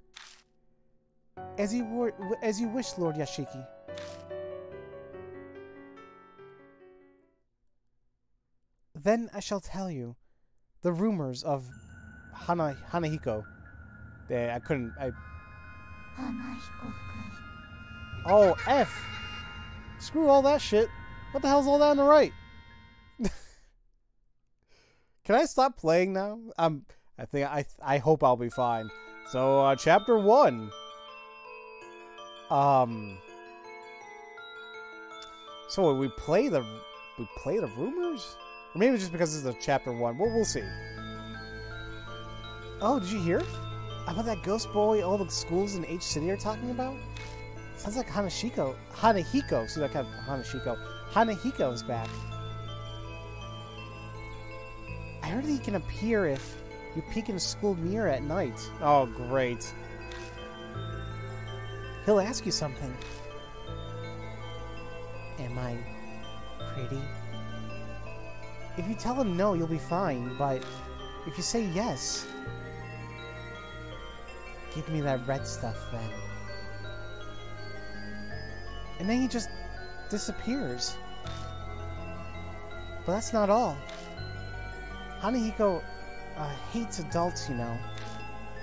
As you were, as you wish, Lord Yashiki. Then I shall tell you the rumors of Hana Hanahiko. They, I couldn't. I. Oh, F. Screw all that shit. What the hell's all that on the right? Can I stop playing now? I'm. I think I. I hope I'll be fine. So, uh, chapter one. Um. So we play the we play the rumors, or maybe just because it's a chapter one. We'll we'll see. Oh, did you hear about that ghost boy? All the schools in H City are talking about. Sounds like Hanashiko, Hanahiko. See of Hanashiko. Hanahiko is back. I heard that he can appear if you peek in a school mirror at night. Oh, great. He'll ask you something. Am I pretty? If you tell him no, you'll be fine, but if you say yes, give me that red stuff then. And then he just disappears. But that's not all. Hanahiko uh, hates adults, you know.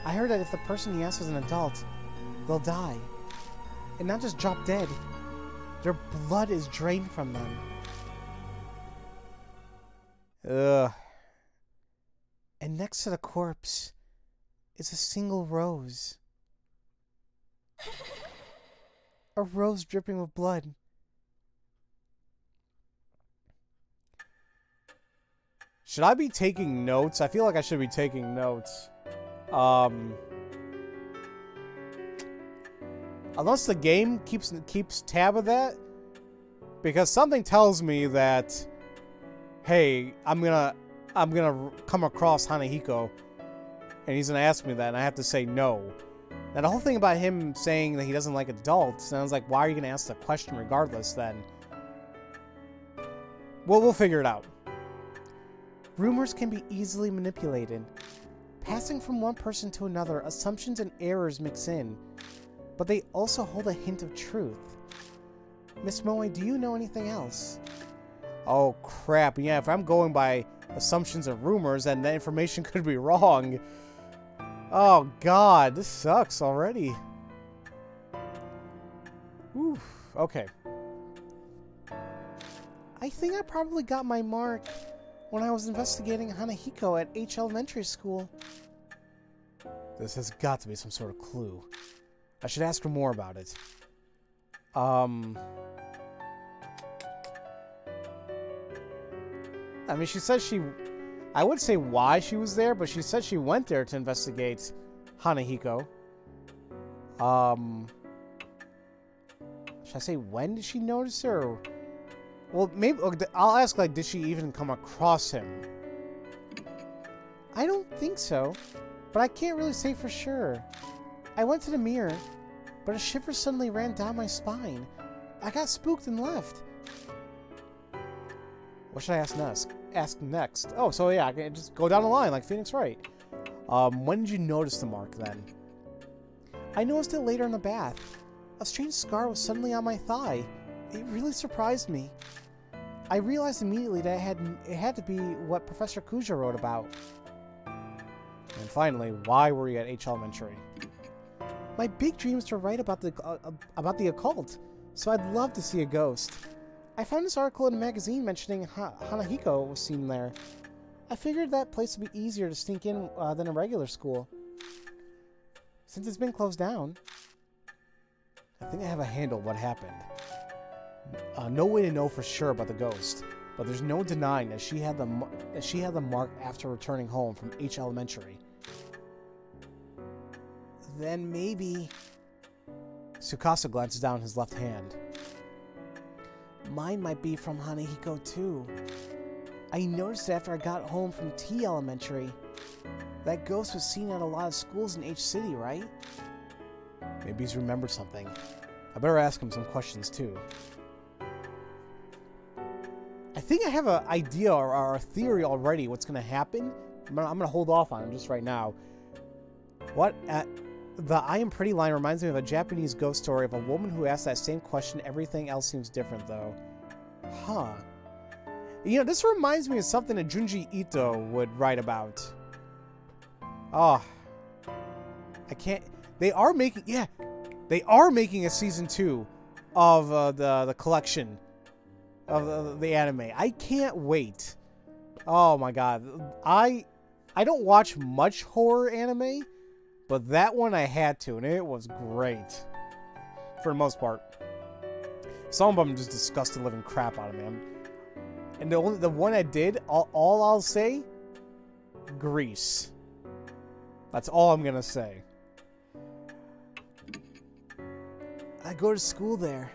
I heard that if the person he asks is an adult, they'll die and not just drop dead. Their blood is drained from them. Ugh. And next to the corpse is a single rose. a rose dripping with blood. Should I be taking notes? I feel like I should be taking notes. Um... Unless the game keeps keeps tab of that. Because something tells me that, hey, I'm gonna I'm gonna come across Hanahiko, and he's gonna ask me that, and I have to say no. Now the whole thing about him saying that he doesn't like adults sounds like why are you gonna ask the question regardless then? Well, we'll figure it out. Rumors can be easily manipulated. Passing from one person to another, assumptions and errors mix in. But they also hold a hint of truth. Miss Moe, do you know anything else? Oh crap, yeah, if I'm going by assumptions and rumors, then the information could be wrong. Oh god, this sucks already. Oof, okay. I think I probably got my mark when I was investigating Hanahiko at H Elementary School. This has got to be some sort of clue. I should ask her more about it. Um... I mean, she says she... I would say why she was there, but she said she went there to investigate Hanahiko. Um... Should I say when did she notice her? Well, maybe... I'll ask, like, did she even come across him? I don't think so, but I can't really say for sure. I went to the mirror, but a shiver suddenly ran down my spine. I got spooked and left. What should I ask next? Ask next. Oh, so yeah, I can just go down the line like Phoenix Wright. Um, when did you notice the mark then? I noticed it later in the bath. A strange scar was suddenly on my thigh. It really surprised me. I realized immediately that it had, it had to be what Professor Kujo wrote about. And finally, why were you at H Elementary? My big dream is to write about the uh, about the occult, so I'd love to see a ghost. I found this article in a magazine mentioning ha Hanahiko was seen there. I figured that place would be easier to sneak in uh, than a regular school. Since it's been closed down. I think I have a handle what happened. Uh, no way to know for sure about the ghost, but there's no denying that she had the that she had the mark after returning home from H Elementary. Then maybe... Tsukasa glances down his left hand. Mine might be from Hanahiko too. I noticed it after I got home from T Elementary. That ghost was seen at a lot of schools in H City, right? Maybe he's remembered something. I better ask him some questions too. I think I have an idea or, a theory already what's going to happen. I'm going to hold off on it just right now. What at the I am pretty line reminds me of a Japanese ghost story of a woman who asks that same question. Everything else seems different though. Huh. You know, this reminds me of something that Junji Ito would write about. Oh. I can't... They are making... Yeah. They are making a season two of uh, the, the collection of the, the anime. I can't wait. Oh my god. I... I don't watch much horror anime, but that one I had to, and it was great. For the most part. Some of them just disgust the living crap out of me. I'm, and the only the one I did, all, all I'll say, Greece. That's all I'm gonna say. I go to school there.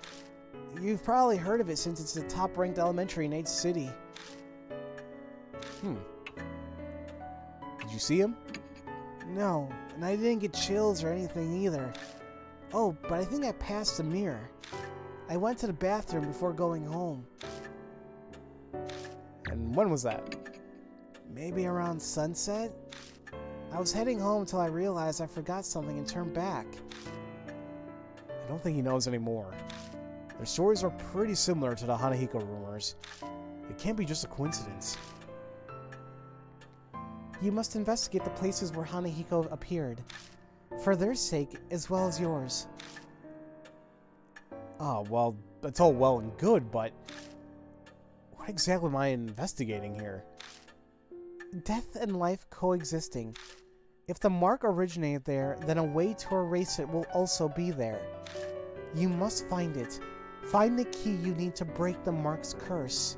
You've probably heard of it since it's the top-ranked elementary in H City. Hmm. Did you see him? No, and I didn't get chills or anything either. Oh, but I think I passed the mirror. I went to the bathroom before going home. And when was that? Maybe around sunset? I was heading home until I realized I forgot something and turned back. I don't think he knows anymore. Their stories are pretty similar to the Hanahiko rumors. It can't be just a coincidence. You must investigate the places where Hanahiko appeared. For their sake, as well as yours. Oh, well, that's all well and good, but... What exactly am I investigating here? Death and life coexisting. If the mark originated there, then a way to erase it will also be there. You must find it. Find the key you need to break the mark's curse.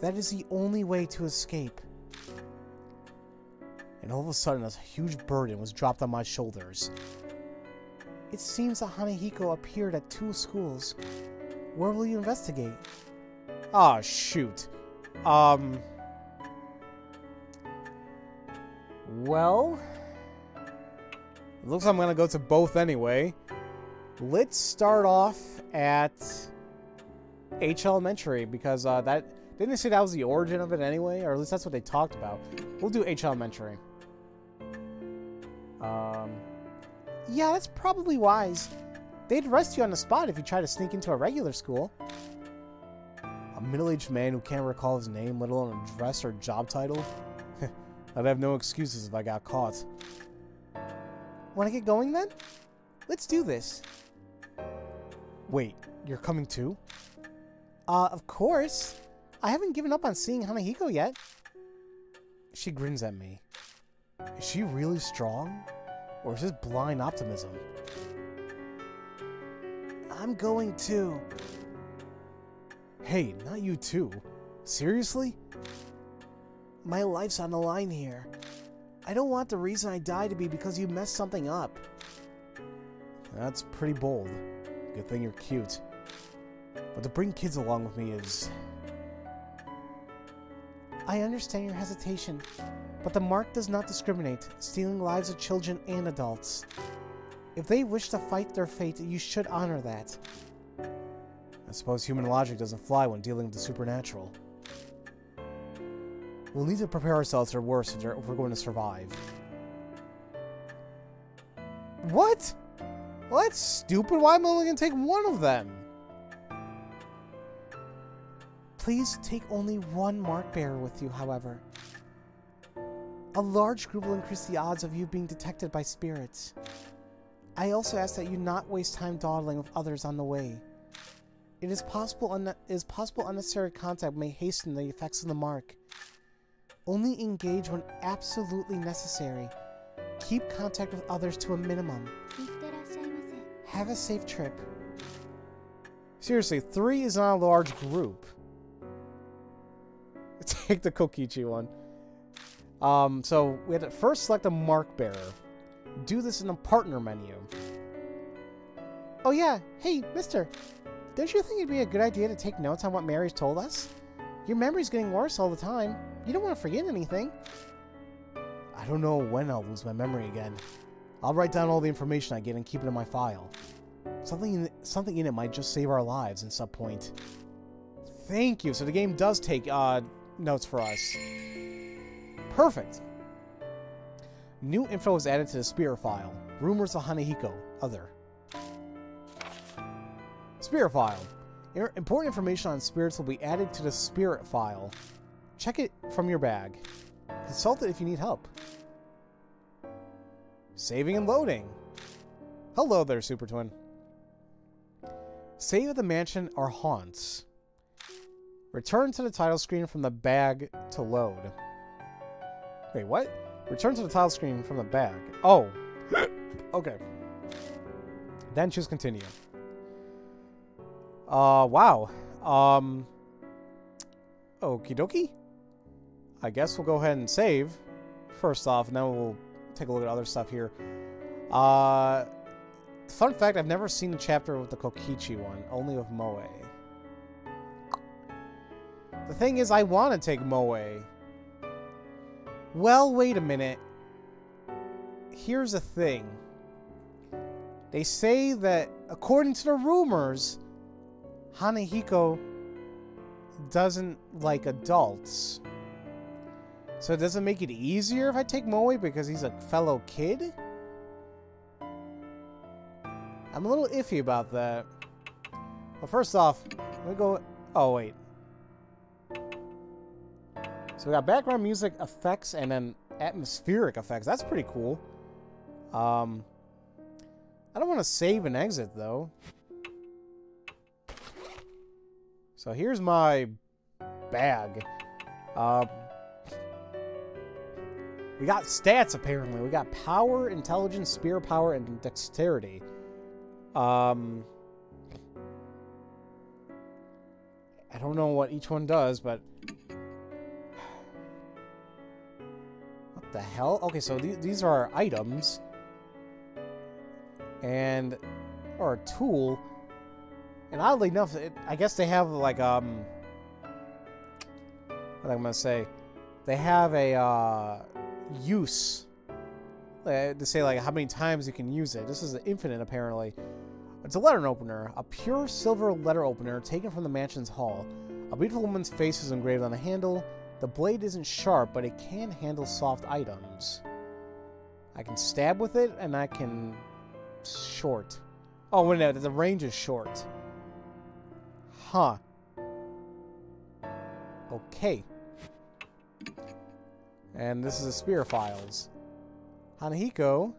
That is the only way to escape. And all of a sudden, a huge burden was dropped on my shoulders. It seems that Hanahiko appeared at two schools. Where will you investigate? Ah, oh, shoot. Um... Well... Looks like I'm gonna go to both anyway. Let's start off at H Elementary, because uh, that... Didn't they say that was the origin of it anyway? Or at least that's what they talked about. We'll do H Elementary. Um, Yeah, that's probably wise. They'd arrest you on the spot if you try to sneak into a regular school. A middle-aged man who can't recall his name, let alone address or job title? I'd have no excuses if I got caught. Want to get going then? Let's do this. Wait, you're coming too? Uh, of course. I haven't given up on seeing Hanahiko yet. She grins at me. Is she really strong? Or is this blind optimism? I'm going too. Hey, not you too. Seriously? My life's on the line here. I don't want the reason I die to be because you messed something up. That's pretty bold. Good thing you're cute. But to bring kids along with me is... I understand your hesitation, but the mark does not discriminate, stealing lives of children and adults. If they wish to fight their fate, you should honor that. I suppose human logic doesn't fly when dealing with the supernatural. We'll need to prepare ourselves for worse if we're going to survive. What? Well, that's stupid. Why am I only going to take one of them? Please take only one mark bearer with you, however. A large group will increase the odds of you being detected by spirits. I also ask that you not waste time dawdling with others on the way. It is possible, it is possible unnecessary contact may hasten the effects of the mark. Only engage when absolutely necessary. Keep contact with others to a minimum. Have a safe trip. Seriously, three is not a large group. Take the Kokichi one. Um, so we had to first select a mark bearer. Do this in the partner menu. Oh yeah, hey, mister. Don't you think it'd be a good idea to take notes on what Mary's told us? Your memory's getting worse all the time. You don't want to forget anything. I don't know when I'll lose my memory again. I'll write down all the information I get and keep it in my file. Something in, something in it might just save our lives in some point. Thank you. So the game does take uh, notes for us. Perfect. New info was added to the spirit file. Rumors of Hanahiko. Other. Spirit file. Important information on spirits will be added to the spirit file. Check it from your bag. Consult it if you need help. Saving and loading. Hello there, Super Twin. Save the mansion or haunts. Return to the title screen from the bag to load. Wait, what? Return to the title screen from the bag. Oh. okay. Then choose continue. Uh, wow. Um, okie dokie. I guess we'll go ahead and save first off, and then we'll take a look at other stuff here. Uh, fun fact, I've never seen a chapter with the Kokichi one, only with Moe. The thing is, I want to take Moe. Well, wait a minute. Here's a thing. They say that, according to the rumors, Hanahiko doesn't like adults. So it does it make it easier if I take Moe because he's a fellow kid? I'm a little iffy about that. Well, first off, let me go... Oh, wait. So we got background music effects and then atmospheric effects. That's pretty cool. Um, I don't want to save and exit, though. So here's my bag. Um, we got stats, apparently. We got power, intelligence, spear power, and dexterity. Um, I don't know what each one does, but... the hell? Okay, so th these are items. And... Or a tool. And oddly enough, it, I guess they have, like, um... What am I gonna say? They have a, uh use uh, to say like how many times you can use it. This is infinite apparently. It's a letter opener, a pure silver letter opener taken from the mansion's hall. A beautiful woman's face is engraved on the handle. The blade isn't sharp, but it can handle soft items. I can stab with it, and I can short. Oh, wait, no, the range is short. Huh. Okay. And this is the Spear Files. Hanahiko.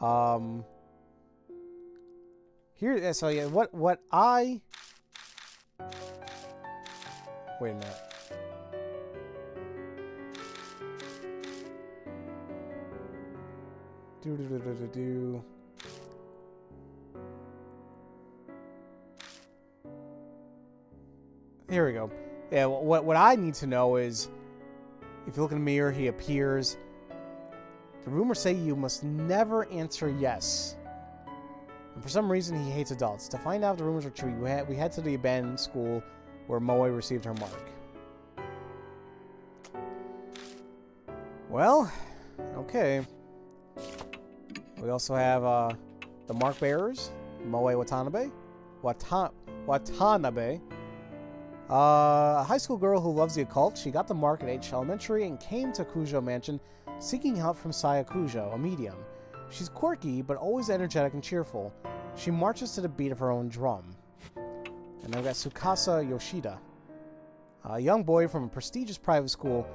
Um. Here, so yeah, what, what I... Wait a minute. Do do do do do do. Here we go. Yeah, what what I need to know is, if you look in the mirror, he appears. The rumors say you must never answer yes. And for some reason, he hates adults. To find out if the rumors are true, we head, we head to the abandoned school where Moe received her mark. Well, okay. We also have uh, the mark bearers, Moe Watanabe. Wata Watanabe. Uh, a high school girl who loves the occult. She got the mark at H Elementary and came to Kujo Mansion seeking help from Saya Kujo, a medium. She's quirky, but always energetic and cheerful. She marches to the beat of her own drum. And then we got Tsukasa Yoshida. A young boy from a prestigious private school.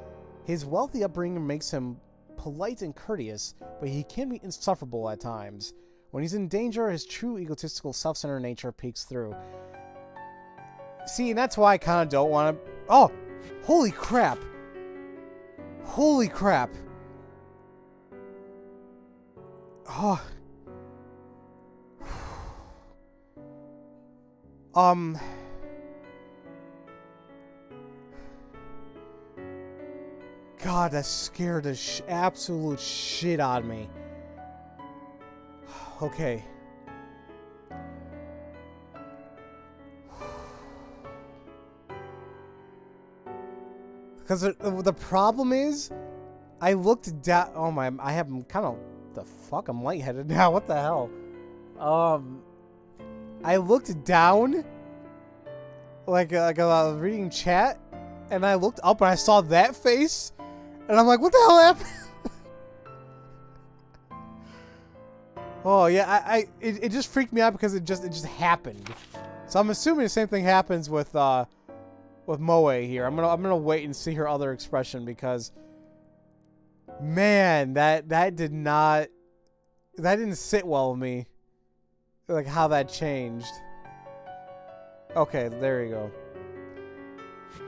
His wealthy upbringing makes him polite and courteous, but he can be insufferable at times. When he's in danger, his true egotistical, self-centered nature peeks through. See, and that's why I kind of don't want to... Oh! Holy crap! Holy crap! Oh. Um... God, that scared the sh absolute shit out of me. okay. Because the, problem is, I looked down. Oh my! I have kind of the fuck. I'm lightheaded now. What the hell? Um, I looked down, like like I was reading chat, and I looked up and I saw that face, and I'm like, what the hell happened? oh yeah, I, I it, it just freaked me out because it just it just happened. So I'm assuming the same thing happens with uh with Moe here. I'm gonna I'm gonna wait and see her other expression because man, that that did not that didn't sit well with me. Like how that changed. Okay, there you go.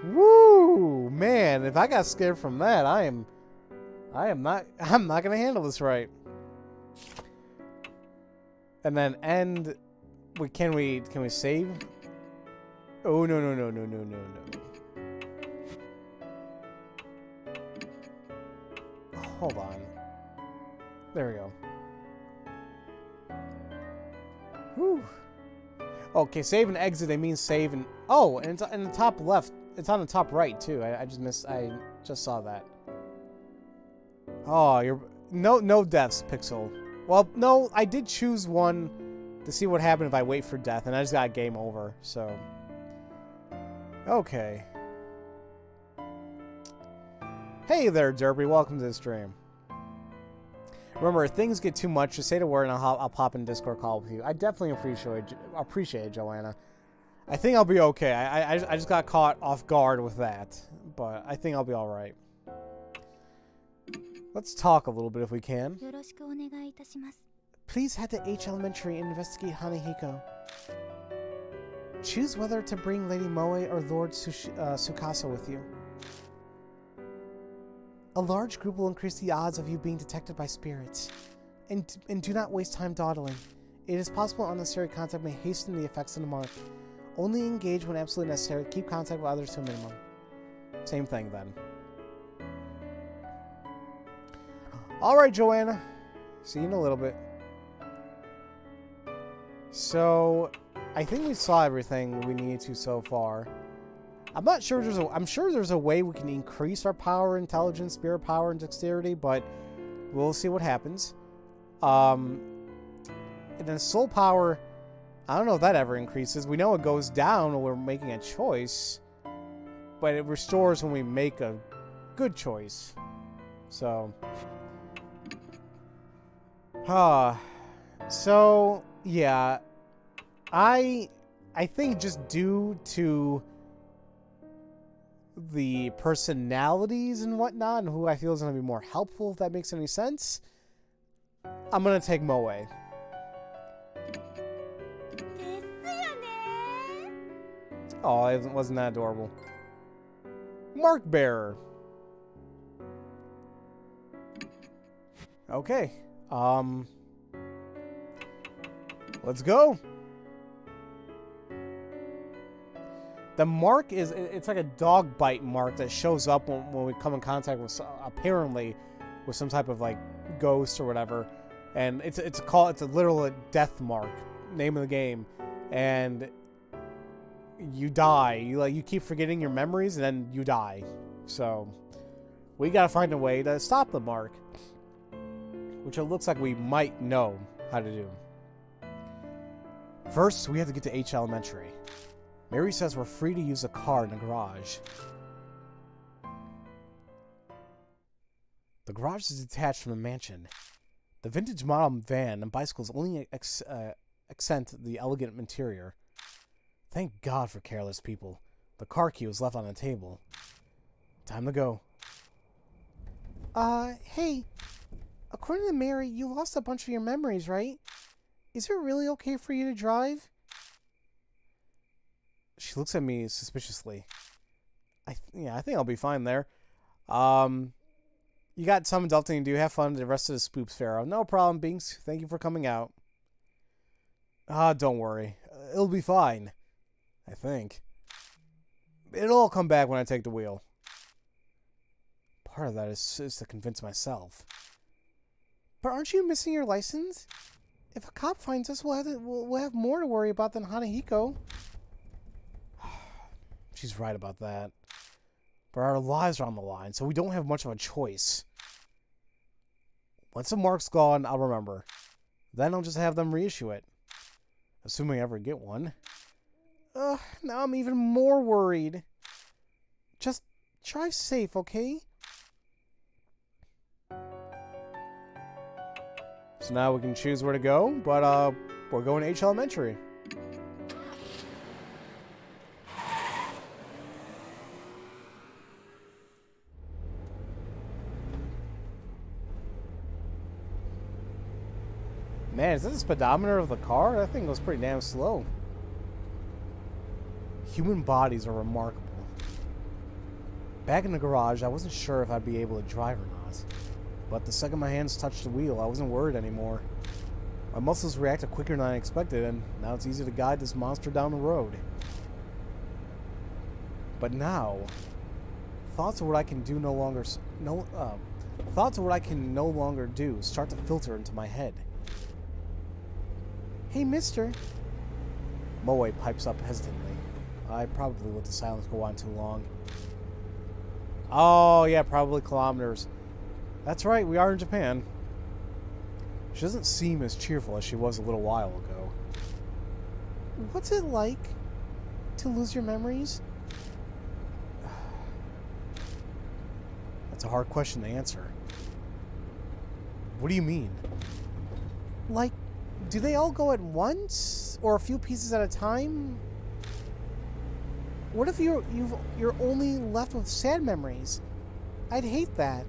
Woo! Man, if I got scared from that, I am I am not I'm not gonna handle this right. And then end we can we can we save? Oh no no no no no no no. Hold on. There we go. Whew. Okay, save and exit, they mean save and... Oh, and in the top left. It's on the top right, too. I, I just missed... I just saw that. Oh, you're... No, no deaths, Pixel. Well, no, I did choose one to see what happened if I wait for death, and I just got game over, so... Okay. Hey there, Derpy. Welcome to the stream. Remember, if things get too much, just say the word and I'll, I'll pop in Discord call with you. I definitely appreciate appreciate it, Joanna. I think I'll be okay. I, I, I just got caught off guard with that, but I think I'll be all right. Let's talk a little bit if we can. Please head to H Elementary and investigate Hanahiko. Choose whether to bring Lady Moe or Lord Sush uh, Tsukasa with you. A large group will increase the odds of you being detected by spirits. And, and do not waste time dawdling. It is possible unnecessary contact may hasten the effects of the mark. Only engage when absolutely necessary. Keep contact with others to a minimum. Same thing then. Alright, Joanna. See you in a little bit. So, I think we saw everything we needed to so far. I'm not sure there's a I'm sure there's a way we can increase our power, intelligence, spirit power, and dexterity, but we'll see what happens. Um and then soul power, I don't know if that ever increases. We know it goes down when we're making a choice, but it restores when we make a good choice. So Ah, So, yeah. I I think just due to the personalities and whatnot, and who I feel is going to be more helpful, if that makes any sense, I'm going to take Moe. Oh, it wasn't that adorable. Mark Bearer. Okay. Um. Let's go. The mark is, it's like a dog bite mark that shows up when, when we come in contact with, apparently, with some type of like ghost or whatever. And it's, it's called, it's a literal death mark, name of the game. And you die. You like, you keep forgetting your memories and then you die. So, we gotta find a way to stop the mark. Which it looks like we might know how to do. First, we have to get to H Elementary. Mary says we're free to use a car in the garage. The garage is detached from the mansion. The vintage model van and bicycles only uh, accent the elegant interior. Thank God for careless people. The car key was left on the table. Time to go. Uh, hey. According to Mary, you lost a bunch of your memories, right? Is it really okay for you to drive? She looks at me suspiciously. I yeah, I think I'll be fine there. Um, you got some adulting to do. Have fun. The rest of the spoops, Pharaoh. No problem, Binks. Thank you for coming out. Ah, don't worry. It'll be fine. I think. It'll all come back when I take the wheel. Part of that is, is to convince myself. But aren't you missing your license? If a cop finds us, we'll have, to, we'll, we'll have more to worry about than Hanahiko. She's right about that. But our lives are on the line, so we don't have much of a choice. Once the mark's gone, I'll remember. Then I'll just have them reissue it. Assuming I ever get one. Ugh, now I'm even more worried. Just drive safe, okay? So now we can choose where to go, but uh, we're going to H Elementary. Man, is this the speedometer of the car? That thing goes pretty damn slow. Human bodies are remarkable. Back in the garage, I wasn't sure if I'd be able to drive or not. But the second my hands touched the wheel, I wasn't worried anymore. My muscles reacted quicker than I expected, and now it's easy to guide this monster down the road. But now, thoughts of what I can do no longer no uh, thoughts of what I can no longer do start to filter into my head. Hey, mister. Moe pipes up hesitantly. I probably let the silence go on too long. Oh, yeah, probably kilometers. That's right, we are in Japan. She doesn't seem as cheerful as she was a little while ago. What's it like to lose your memories? That's a hard question to answer. What do you mean? Like, do they all go at once? Or a few pieces at a time? What if you're you've you're only left with sad memories? I'd hate that.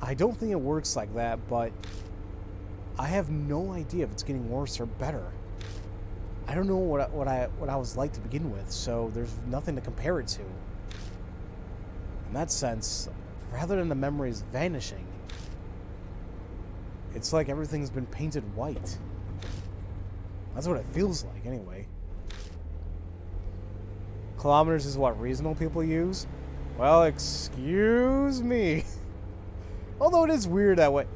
I don't think it works like that, but I have no idea if it's getting worse or better. I don't know what I, what I what I was like to begin with, so there's nothing to compare it to. In that sense, rather than the memories vanishing, it's like everything's been painted white. That's what it feels like, anyway. Kilometers is what reasonable people use? Well, excuse me. Although it is weird that way.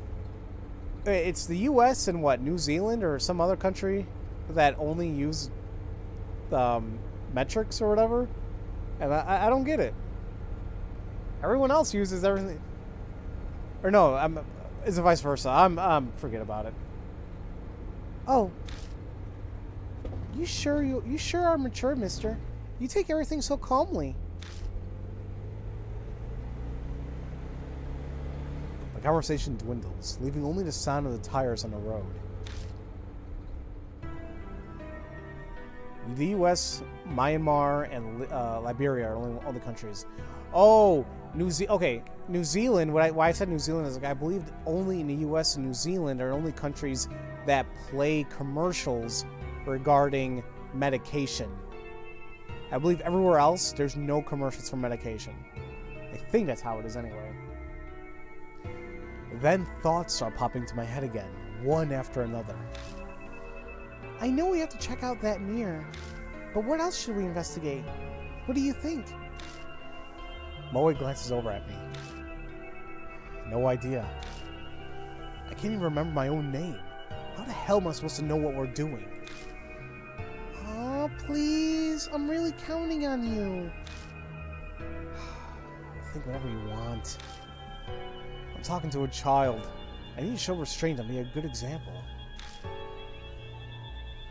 It's the U.S. and what New Zealand or some other country that only use um, metrics or whatever, and I, I don't get it. Everyone else uses everything. Or no, I'm. It's vice versa. I'm. Um. Forget about it. Oh. You sure you you sure are mature, Mister? You take everything so calmly. The conversation dwindles, leaving only the sound of the tires on the road. The U.S., Myanmar, and uh, Liberia are only all the countries. Oh, New Zealand. Okay, New Zealand. What I, why I said New Zealand is like I believe only in the U.S. and New Zealand are only countries that play commercials regarding medication. I believe everywhere else there's no commercials for medication. I think that's how it is anyway. Then thoughts start popping to my head again, one after another. I know we have to check out that mirror, but what else should we investigate? What do you think? Moe glances over at me. No idea. I can't even remember my own name. How the hell am I supposed to know what we're doing? Please. I'm really counting on you. Think whatever you want. I'm talking to a child. I need to show restraint and be a good example.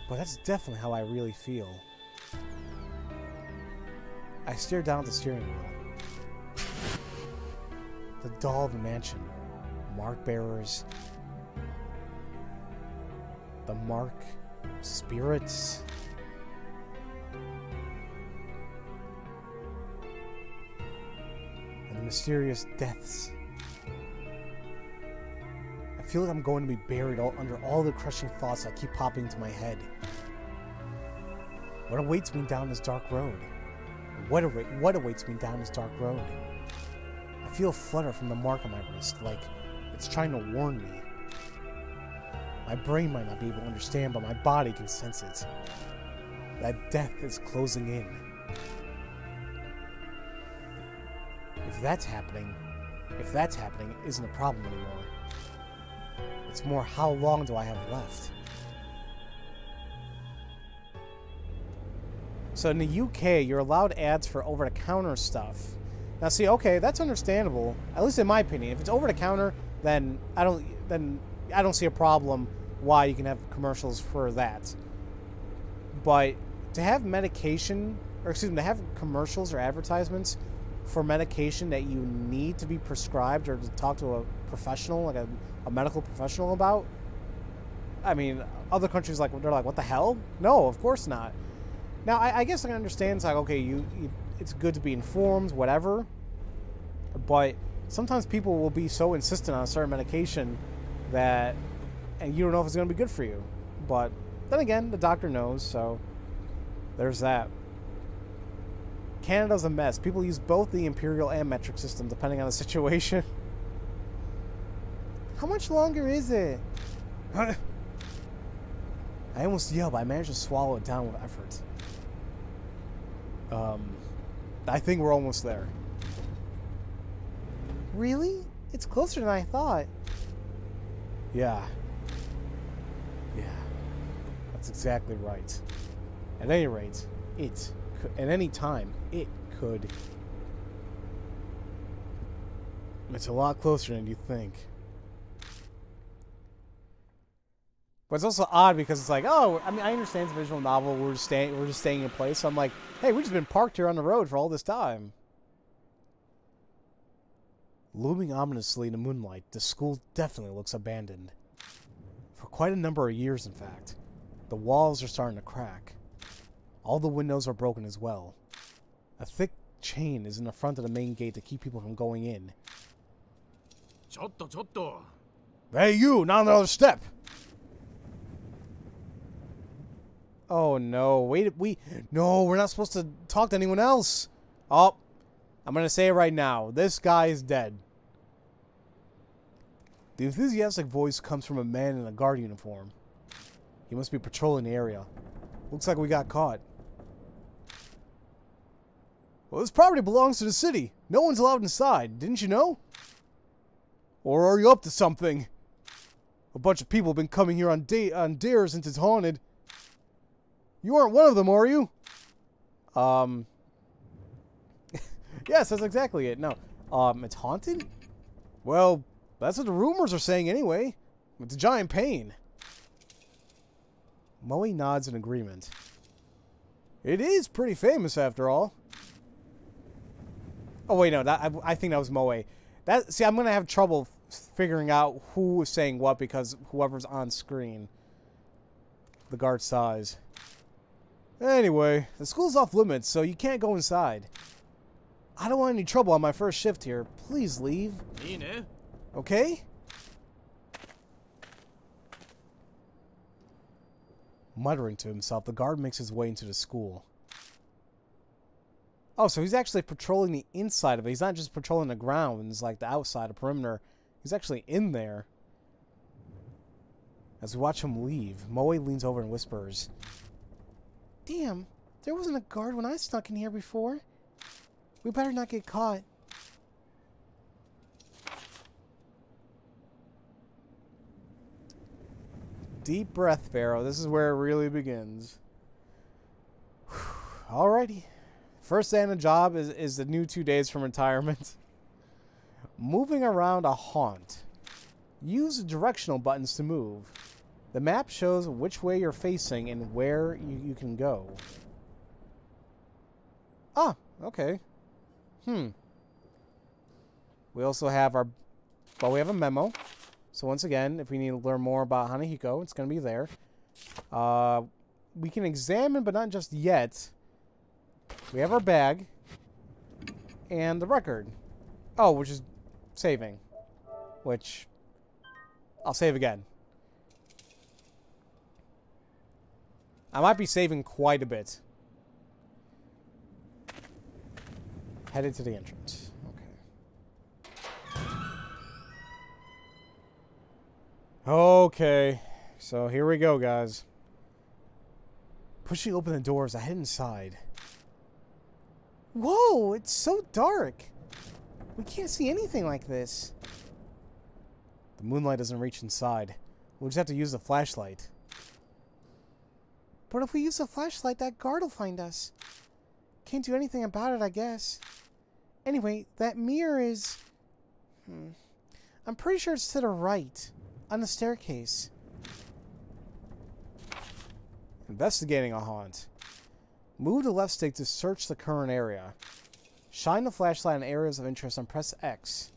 But that's definitely how I really feel. I stare down at the steering wheel. The doll of the mansion. Mark bearers. The mark spirits. Mysterious deaths. I feel like I'm going to be buried all, under all the crushing thoughts that keep popping into my head. What awaits me down this dark road? What, awa- what awaits me down this dark road? I feel a flutter from the mark on my wrist, like it's trying to warn me. My brain might not be able to understand, but my body can sense it. That death is closing in. If that's happening, if that's happening, it isn't a problem anymore. It's more how long do I have left? So in the UK, you're allowed ads for over-the-counter stuff. Now, see, okay, that's understandable. At least in my opinion, if it's over-the-counter, then I don't then I don't see a problem why you can have commercials for that. But to have medication, or excuse me, to have commercials or advertisements for medication that you need to be prescribed or to talk to a professional, like a, a medical professional about, I mean, other countries like they're like, what the hell? No, of course not. Now, I, I guess I understand. It's like, okay, you, you, it's good to be informed, whatever. But sometimes people will be so insistent on a certain medication that, and you don't know if it's going to be good for you. But then again, the doctor knows, so there's that. Canada's a mess. People use both the imperial and metric system depending on the situation. How much longer is it? I almost yelled, but I managed to swallow it down with effort. Um, I think we're almost there. Really? It's closer than I thought. Yeah. Yeah. That's exactly right. At any rate, it could, at any time, it could. It's a lot closer than you think. But it's also odd because it's like, oh, I mean, I understand it's a visual novel. We're just staying, we're just staying in place. So I'm like, hey, we've just been parked here on the road for all this time. Looming ominously in the moonlight, the school definitely looks abandoned. For quite a number of years, in fact. The walls are starting to crack. All the windows are broken as well. A thick chain is in the front of the main gate to keep people from going in. Hey, you! Not another step! Oh no, wait, we. No, we're not supposed to talk to anyone else! Oh, I'm gonna say it right now. This guy is dead. The enthusiastic voice comes from a man in a guard uniform. He must be patrolling the area. Looks like we got caught. Well, this property belongs to the city. No one's allowed inside. Didn't you know? Or are you up to something? A bunch of people have been coming here on, da on dares since it's haunted. You aren't one of them, are you? Um. yes, that's exactly it. No. Um, it's haunted? Well, that's what the rumors are saying anyway. It's a giant pain. Moe nods in agreement. It is pretty famous after all. Oh wait, no, that, I, I, think that was Moe. That see, I'm gonna have trouble figuring out who is saying what because whoever's on screen, the guard size. Anyway, the school's off limits, so you can't go inside. I don't want any trouble on my first shift here. Please leave. Me. Okay. Muttering to himself, the guard makes his way into the school. Oh, so he's actually patrolling the inside of it. He's not just patrolling the grounds, like the outside, the perimeter. He's actually in there. As we watch him leave, Moe leans over and whispers, Damn, there wasn't a guard when I snuck in here before. We better not get caught. Deep breath, Pharaoh. This is where it really begins. Alrighty. First day on the job is, is the new two days from retirement. Moving around a haunt. Use directional buttons to move. The map shows which way you're facing and where you, you can go. Ah, okay. Hmm. We also have our... Well, we have a memo. So once again, if we need to learn more about Hanahiko, it's going to be there. Uh, we can examine, but not just yet. We have our bag. And the record. Oh, which is saving. Which... I'll save again. I might be saving quite a bit. Headed to the entrance. Okay, Okay. so here we go, guys. Pushing open the doors, I head inside. Whoa, it's so dark. We can't see anything like this. The moonlight doesn't reach inside. We'll just have to use the flashlight. But if we use the flashlight, that guard will find us. Can't do anything about it, I guess. Anyway, that mirror is... Hmm. I'm pretty sure it's to the right on the staircase. Investigating a haunt. Move the left stick to search the current area. Shine the flashlight on areas of interest and press X.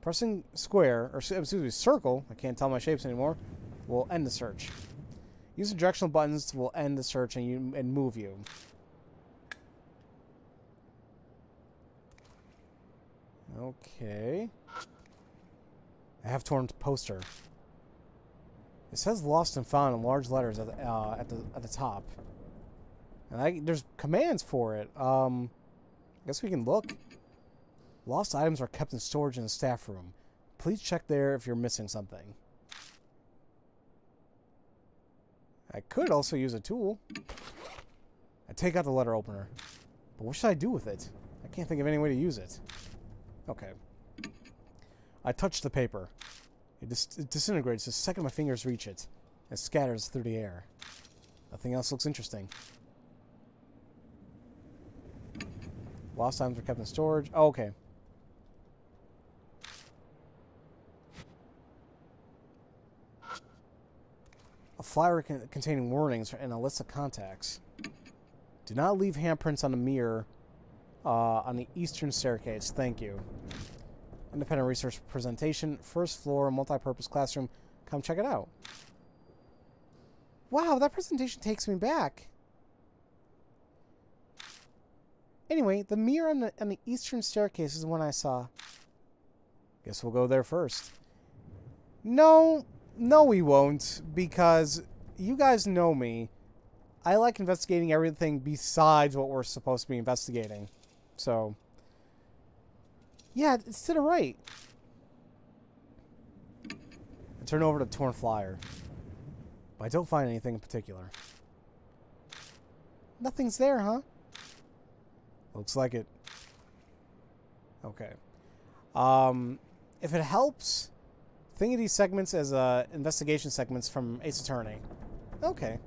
Pressing square, or excuse me, circle, I can't tell my shapes anymore, will end the search. Use the directional buttons will end the search and, you, and move you. Okay. I have torn poster. It says lost and found in large letters at the, uh, at the, at the top. And I, there's commands for it. Um, I guess we can look. Lost items are kept in storage in the staff room. Please check there if you're missing something. I could also use a tool. I take out the letter opener. But what should I do with it? I can't think of any way to use it. Okay. I touch the paper. It, dis it disintegrates the second my fingers reach it. It scatters through the air. Nothing else looks interesting. Lost items are kept in storage. Oh, okay. A flyer con containing warnings and a list of contacts. Do not leave handprints on the mirror uh, on the eastern staircase. Thank you. Independent research presentation, first floor, multi-purpose classroom. Come check it out. Wow, that presentation takes me back. Anyway, the mirror on the, on the eastern staircase is the one I saw. Guess we'll go there first. No, no we won't, because you guys know me. I like investigating everything besides what we're supposed to be investigating. So, yeah, it's to the right. I turn over to torn flyer. But I don't find anything in particular. Nothing's there, huh? Looks like it. Okay. Um, if it helps, think of these segments as uh, investigation segments from Ace Attorney. Okay.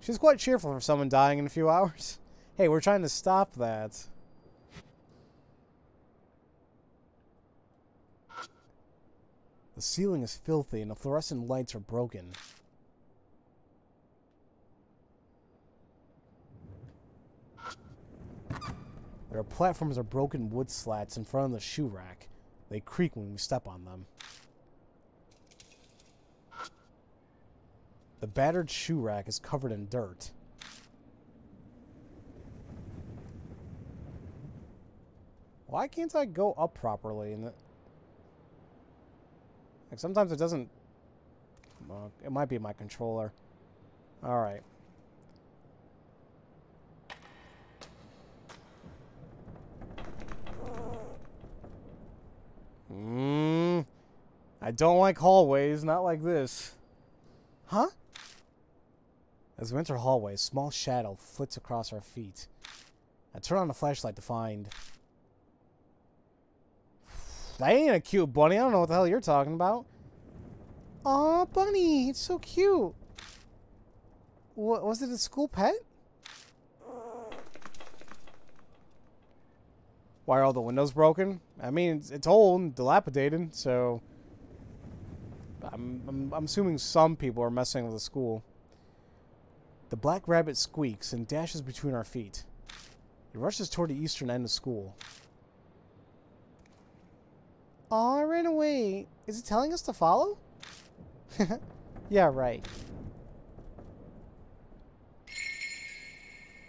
She's quite cheerful for someone dying in a few hours. Hey, we're trying to stop that. The ceiling is filthy and the fluorescent lights are broken. There are platforms of broken wood slats in front of the shoe rack. They creak when we step on them. The battered shoe rack is covered in dirt. Why can't I go up properly? And like sometimes it doesn't. Well, it might be my controller. All right. Mmm. I don't like hallways, not like this. Huh? As we enter hallway, a small shadow flits across our feet. I turn on the flashlight to find... That ain't a cute bunny. I don't know what the hell you're talking about. Aw, bunny. It's so cute. What, was it a school pet? Why are all the windows broken? I mean, it's, it's old and dilapidated, so... I'm, I'm, I'm assuming some people are messing with the school. The black rabbit squeaks and dashes between our feet. It rushes toward the eastern end of school. Aw, I ran away. Is it telling us to follow? yeah, right.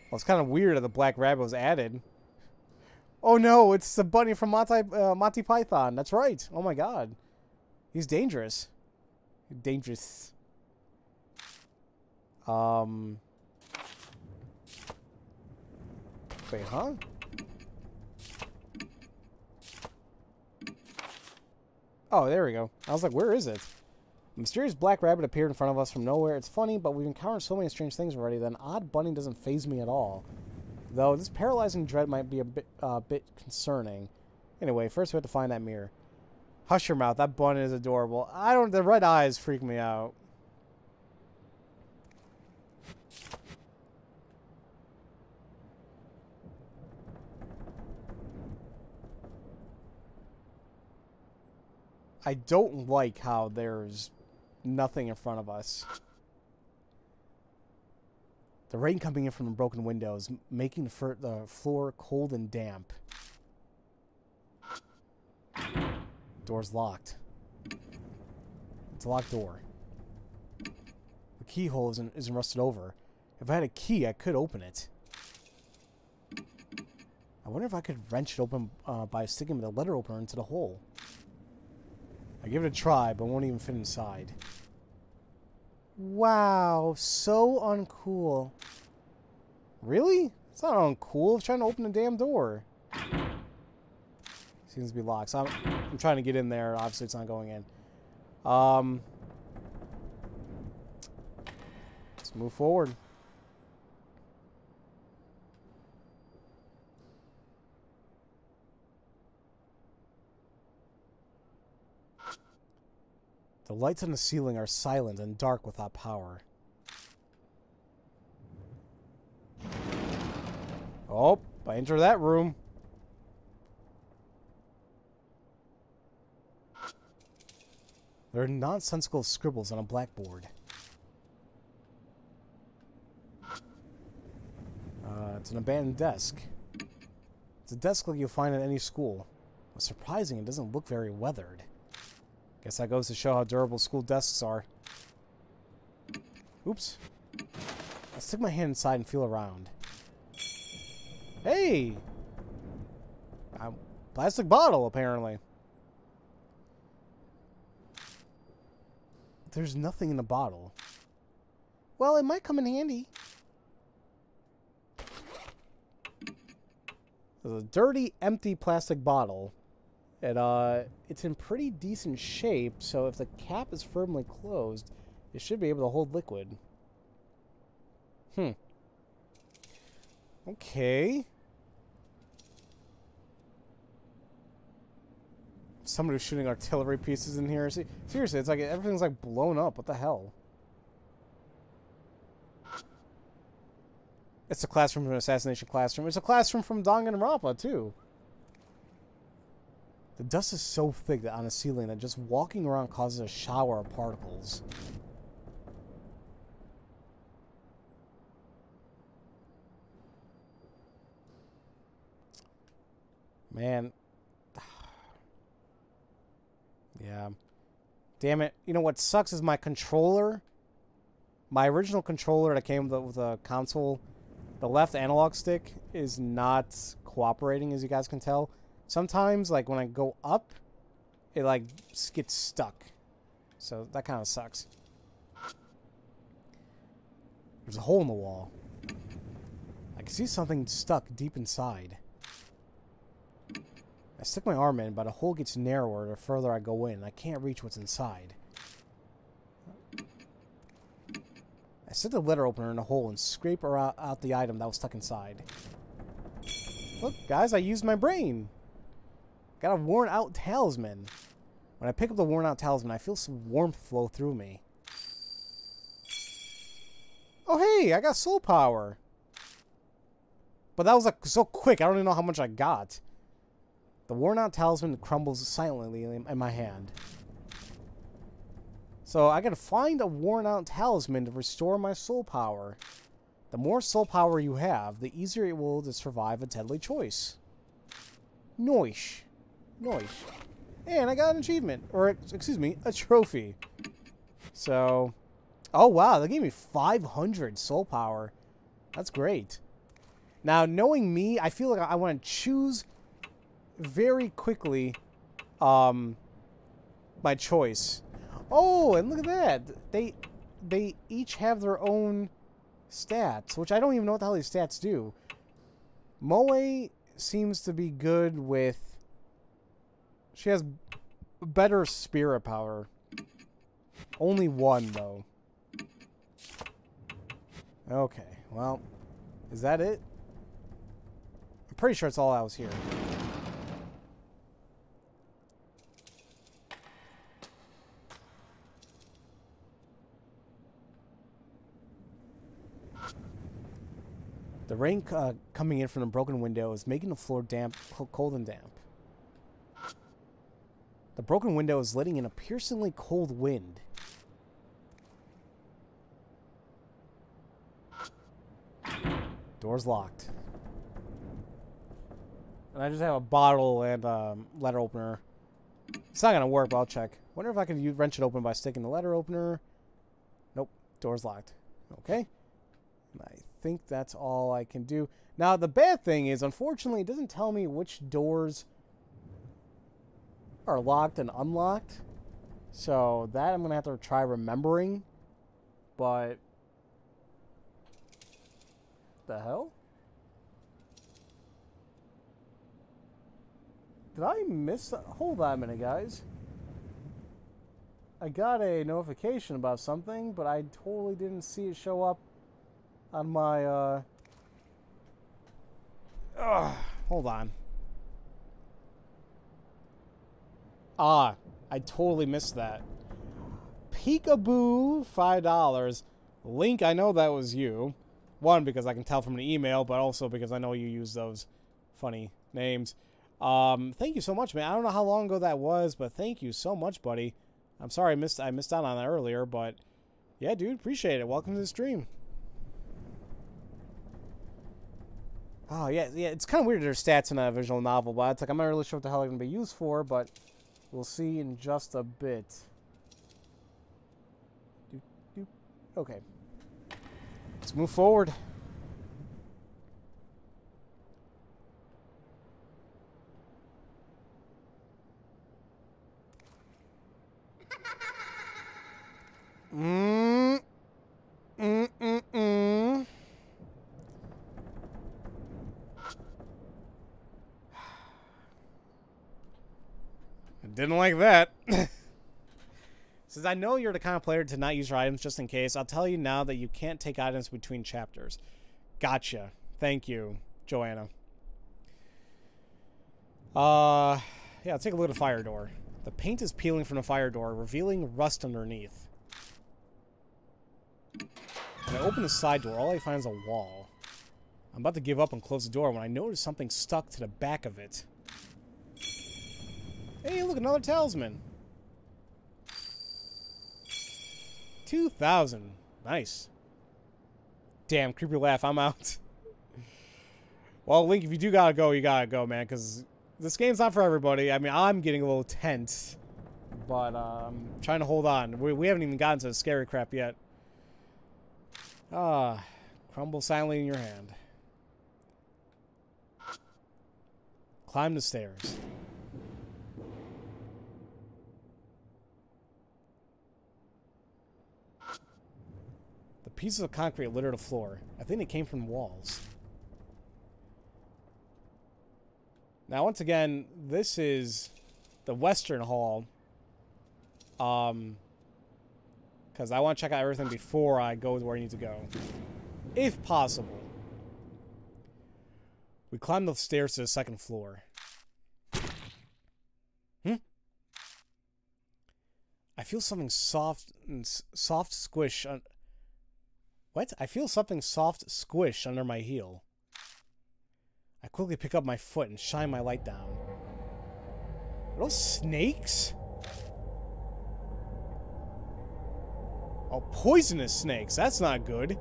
Well, it's kind of weird that the black rabbit was added. Oh no, it's the bunny from Monty, uh, Monty Python. That's right. Oh my god. He's dangerous. Dangerous. Um. Wait, huh? Oh, there we go. I was like, where is it? A mysterious black rabbit appeared in front of us from nowhere. It's funny, but we've encountered so many strange things already that an odd bunny doesn't phase me at all. Though this paralyzing dread might be a bit, uh, bit concerning. Anyway, first we have to find that mirror. Hush your mouth. That bunny is adorable. I don't. The red eyes freak me out. I don't like how there's nothing in front of us. The rain coming in from the broken windows, making the, the floor cold and damp. Door's locked. It's a locked door. The keyhole isn't, isn't rusted over. If I had a key, I could open it. I wonder if I could wrench it open uh, by sticking the letter opener into the hole. I give it a try, but won't even fit inside. Wow, so uncool. Really? It's not uncool. I'm trying to open the damn door. Seems to be locked. So I'm, I'm trying to get in there. Obviously, it's not going in. Um, let's move forward. The lights on the ceiling are silent and dark without power. Oh, I enter that room. There are nonsensical scribbles on a blackboard. Uh, it's an abandoned desk. It's a desk like you'll find at any school. What's surprising, it doesn't look very weathered. Guess that goes to show how durable school desks are. Oops. I'll stick my hand inside and feel around. Hey! A plastic bottle, apparently. There's nothing in the bottle. Well, it might come in handy. There's a dirty, empty plastic bottle it, uh, it's in pretty decent shape, so if the cap is firmly closed, it should be able to hold liquid. Hmm. Okay. Somebody's shooting artillery pieces in here. Seriously, it's like everything's like blown up. What the hell? It's a classroom from assassination classroom. It's a classroom from Danganronpa, too. The dust is so thick that on the ceiling that just walking around causes a shower of particles. Man. Yeah. Damn it. You know what sucks is my controller. My original controller that came with the, console, the left analog stick is not cooperating, as you guys can tell. Sometimes, like, when I go up, it, like, gets stuck. So that kind of sucks. There's a hole in the wall. I can see something stuck deep inside. I stick my arm in, but a hole gets narrower the further I go in. I can't reach what's inside. I stick the letter opener in the hole and scrape out, out the item that was stuck inside. Look, guys, I used my brain. Got a worn out talisman. When I pick up the worn out talisman, I feel some warmth flow through me. Oh, hey, I got soul power. But that was like so quick, I don't even know how much I got. The worn out talisman crumbles silently in my hand. So I gotta find a worn out talisman to restore my soul power. The more soul power you have, the easier it will to survive a deadly choice. Noish. Noish. And I got an achievement. Or, excuse me, a trophy. So, oh wow, they gave me 500 soul power. That's great. Now, knowing me, I feel like I want to choose very quickly um, my choice. Oh, and look at that. They they each have their own stats, which I don't even know what the hell these stats do. Moe seems to be good with... She has better spirit power. Only one, though. Okay, well, is that it? I'm pretty sure it's all I was here. The rain uh, coming in from the broken window is making the floor damp, cold and damp. The broken window is letting in a piercingly cold wind. Door's locked. And I just have a bottle and a letter opener. It's not going to work, but I'll check. wonder if I can wrench it open by sticking the letter opener. Nope. Door's locked. Okay. I think that's all I can do. Now, the bad thing is, unfortunately, it doesn't tell me which doors are locked and unlocked. So that I'm going to have to try remembering. But... The hell? Did I miss... Hold on a minute, guys. I got a notification about something, but I totally didn't see it show up on my, uh... Ugh, hold on. Ah, I totally missed that. Peekaboo, $5. Link, I know that was you. One, because I can tell from the email, but also because I know you use those funny names. Um, thank you so much, man. I don't know how long ago that was, but thank you so much, buddy. I'm sorry I missed I missed out on that earlier, but yeah, dude, appreciate it. Welcome to the stream. Oh, yeah, yeah. It's kind of weird there's stats in a visual novel, but it's like I'm not really sure what the hell they're to be used for, but we'll see in just a bit. Doop, doop. Okay. Let's move forward. Mm. Mm mm mm. Didn't like that. Since I know you're the kind of player to not use your items just in case, I'll tell you now that you can't take items between chapters. Gotcha. Thank you, Joanna. Uh, yeah, let's take a look at the fire door. The paint is peeling from the fire door, revealing rust underneath. When I open the side door, all I find is a wall. I'm about to give up and close the door when I notice something stuck to the back of it. Hey, look, another talisman. 2,000. Nice. Damn, creepy laugh. I'm out. well, Link, if you do gotta go, you gotta go, man, because this game's not for everybody. I mean, I'm getting a little tense. but um, trying to hold on. We, we haven't even gotten to the scary crap yet. Ah, crumble silently in your hand. Climb the stairs. Pieces of concrete litter the floor. I think they came from walls. Now, once again, this is the Western Hall. Um, because I want to check out everything before I go to where I need to go. If possible. We climb the stairs to the second floor. Hmm? I feel something soft and soft squish on... What? I feel something soft squish under my heel. I quickly pick up my foot and shine my light down. Are those snakes? Oh, poisonous snakes. That's not good.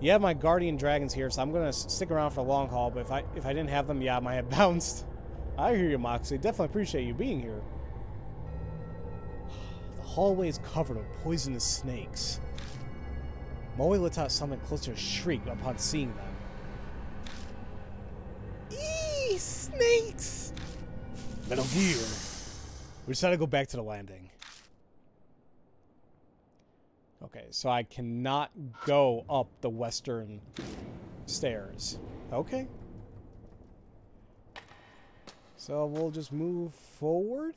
You have my guardian dragons here, so I'm gonna stick around for the long haul. But if I if I didn't have them, yeah, I might have bounced. I hear you, Moxie. Definitely appreciate you being here. The hallway is covered with poisonous snakes. Moe lets out something close to a shriek upon seeing them. Eee, snakes! Metal Gear. We decided to go back to the landing. Okay, so I cannot go up the western stairs. Okay. So we'll just move forward.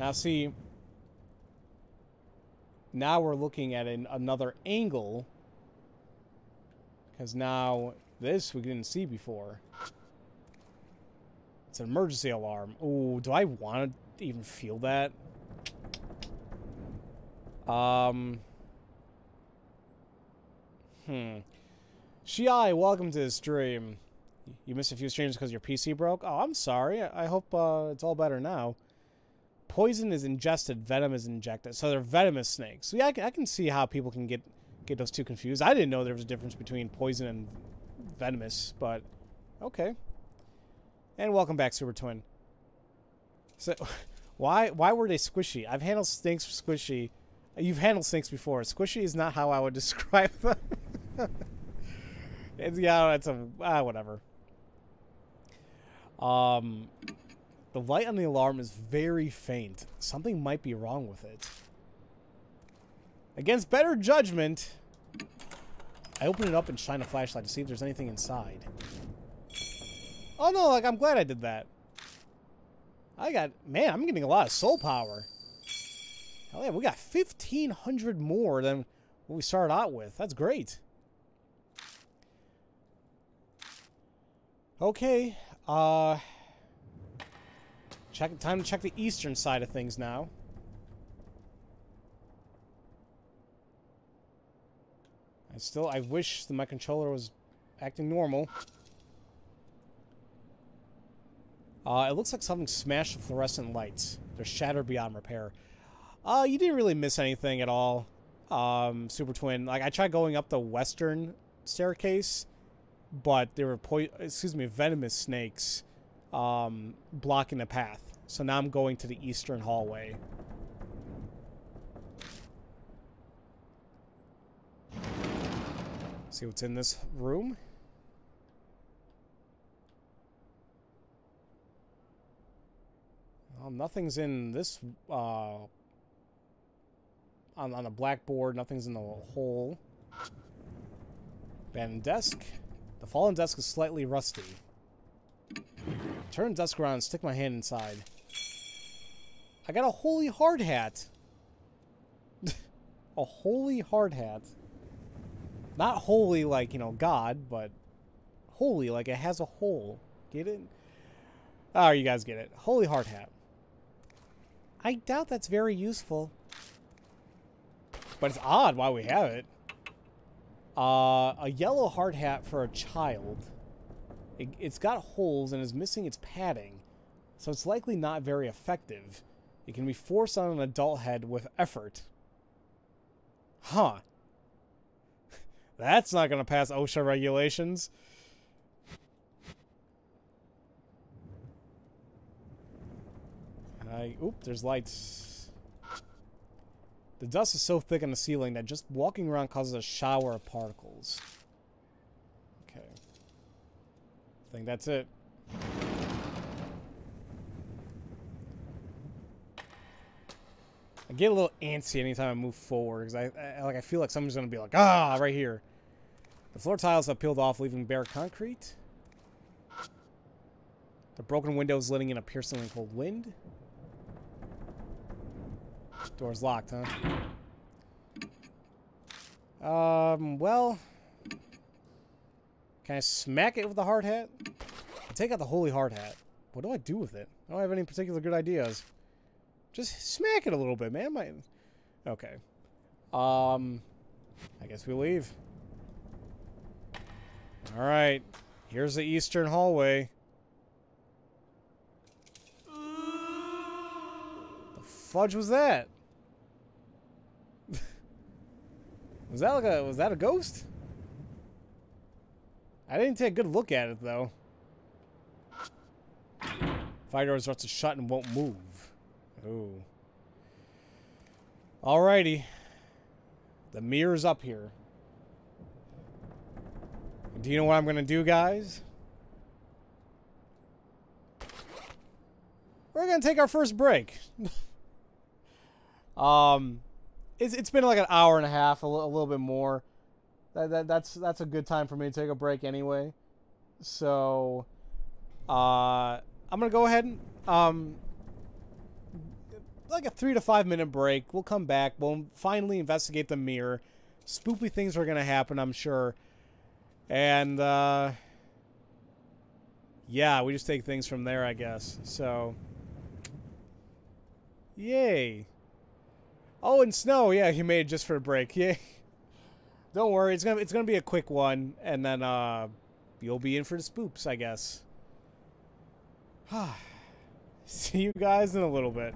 Now see, now we're looking at an, another angle. Because now this we didn't see before. It's an emergency alarm. Oh, do I want to even feel that? Um. Hmm. Shiai, welcome to the stream. You missed a few streams because your PC broke? Oh, I'm sorry. I hope uh, it's all better now. Poison is ingested, venom is injected. So they're venomous snakes. So yeah, I can, I can see how people can get get those two confused. I didn't know there was a difference between poison and venomous, but okay. And welcome back, Super Twin. So, why why were they squishy? I've handled snakes squishy. You've handled snakes before. Squishy is not how I would describe them. it's, yeah, it's a ah, whatever. Um, the light on the alarm is very faint. Something might be wrong with it. Against better judgment, I open it up and shine a flashlight to see if there's anything inside. Oh no, like I'm glad I did that. I got, man, I'm getting a lot of soul power. Hell yeah, we got 1,500 more than what we started out with. That's great. Okay, uh... Check, time to check the eastern side of things now. I still, I wish that my controller was acting normal. Uh, it looks like something smashed the fluorescent lights. They're shattered beyond repair. Uh, you didn't really miss anything at all, um, Super Twin. Like, I tried going up the western staircase, but there were, excuse me, venomous snakes um, blocking the path. So now I'm going to the eastern hallway. See what's in this room. Well, nothing's in this, uh, on, on the blackboard, nothing's in the hole. Abandoned desk. The fallen desk is slightly rusty. Turn the desk around and stick my hand inside. I got a holy hard hat. a holy hard hat. Not holy like, you know, God, but holy like it has a hole. Get it? Oh, you guys get it. Holy hard hat. I doubt that's very useful. But it's odd why we have it. Uh, a yellow hard hat for a child. It, it's got holes and is missing its padding, so it's likely not very effective. It can be forced on an adult head with effort. Huh. That's not gonna pass OSHA regulations. I oop, there's lights. The dust is so thick on the ceiling that just walking around causes a shower of particles. Okay. I think that's it. I get a little antsy anytime I move forward because I, I like I feel like someone's gonna be like ah right here. The floor tiles have peeled off, leaving bare concrete. The broken windows letting in a piercingly cold wind. Door's locked, huh? Um, well... Can I smack it with the hard hat? I take out the holy hard hat. What do I do with it? I don't have any particular good ideas. Just smack it a little bit, man. My... Okay. Um, I guess we leave. Alright. Here's the eastern hallway. The fudge was that? was that like a was that a ghost? I didn't take a good look at it though. Fire door starts to shut and won't move. Ooh. Alrighty. The mirror's up here. Do you know what I'm going to do, guys? We're going to take our first break. um, it's, it's been like an hour and a half, a, a little bit more. That, that, that's, that's a good time for me to take a break anyway. So, uh, I'm going to go ahead and, um, like a three to five minute break. We'll come back. We'll finally investigate the mirror. Spoopy things are going to happen, I'm sure. And, uh, yeah, we just take things from there, I guess. So, yay. Oh, and snow. Yeah, he made it just for a break. Yay. Don't worry, it's gonna it's gonna be a quick one, and then uh, you'll be in for the spoops, I guess. See you guys in a little bit.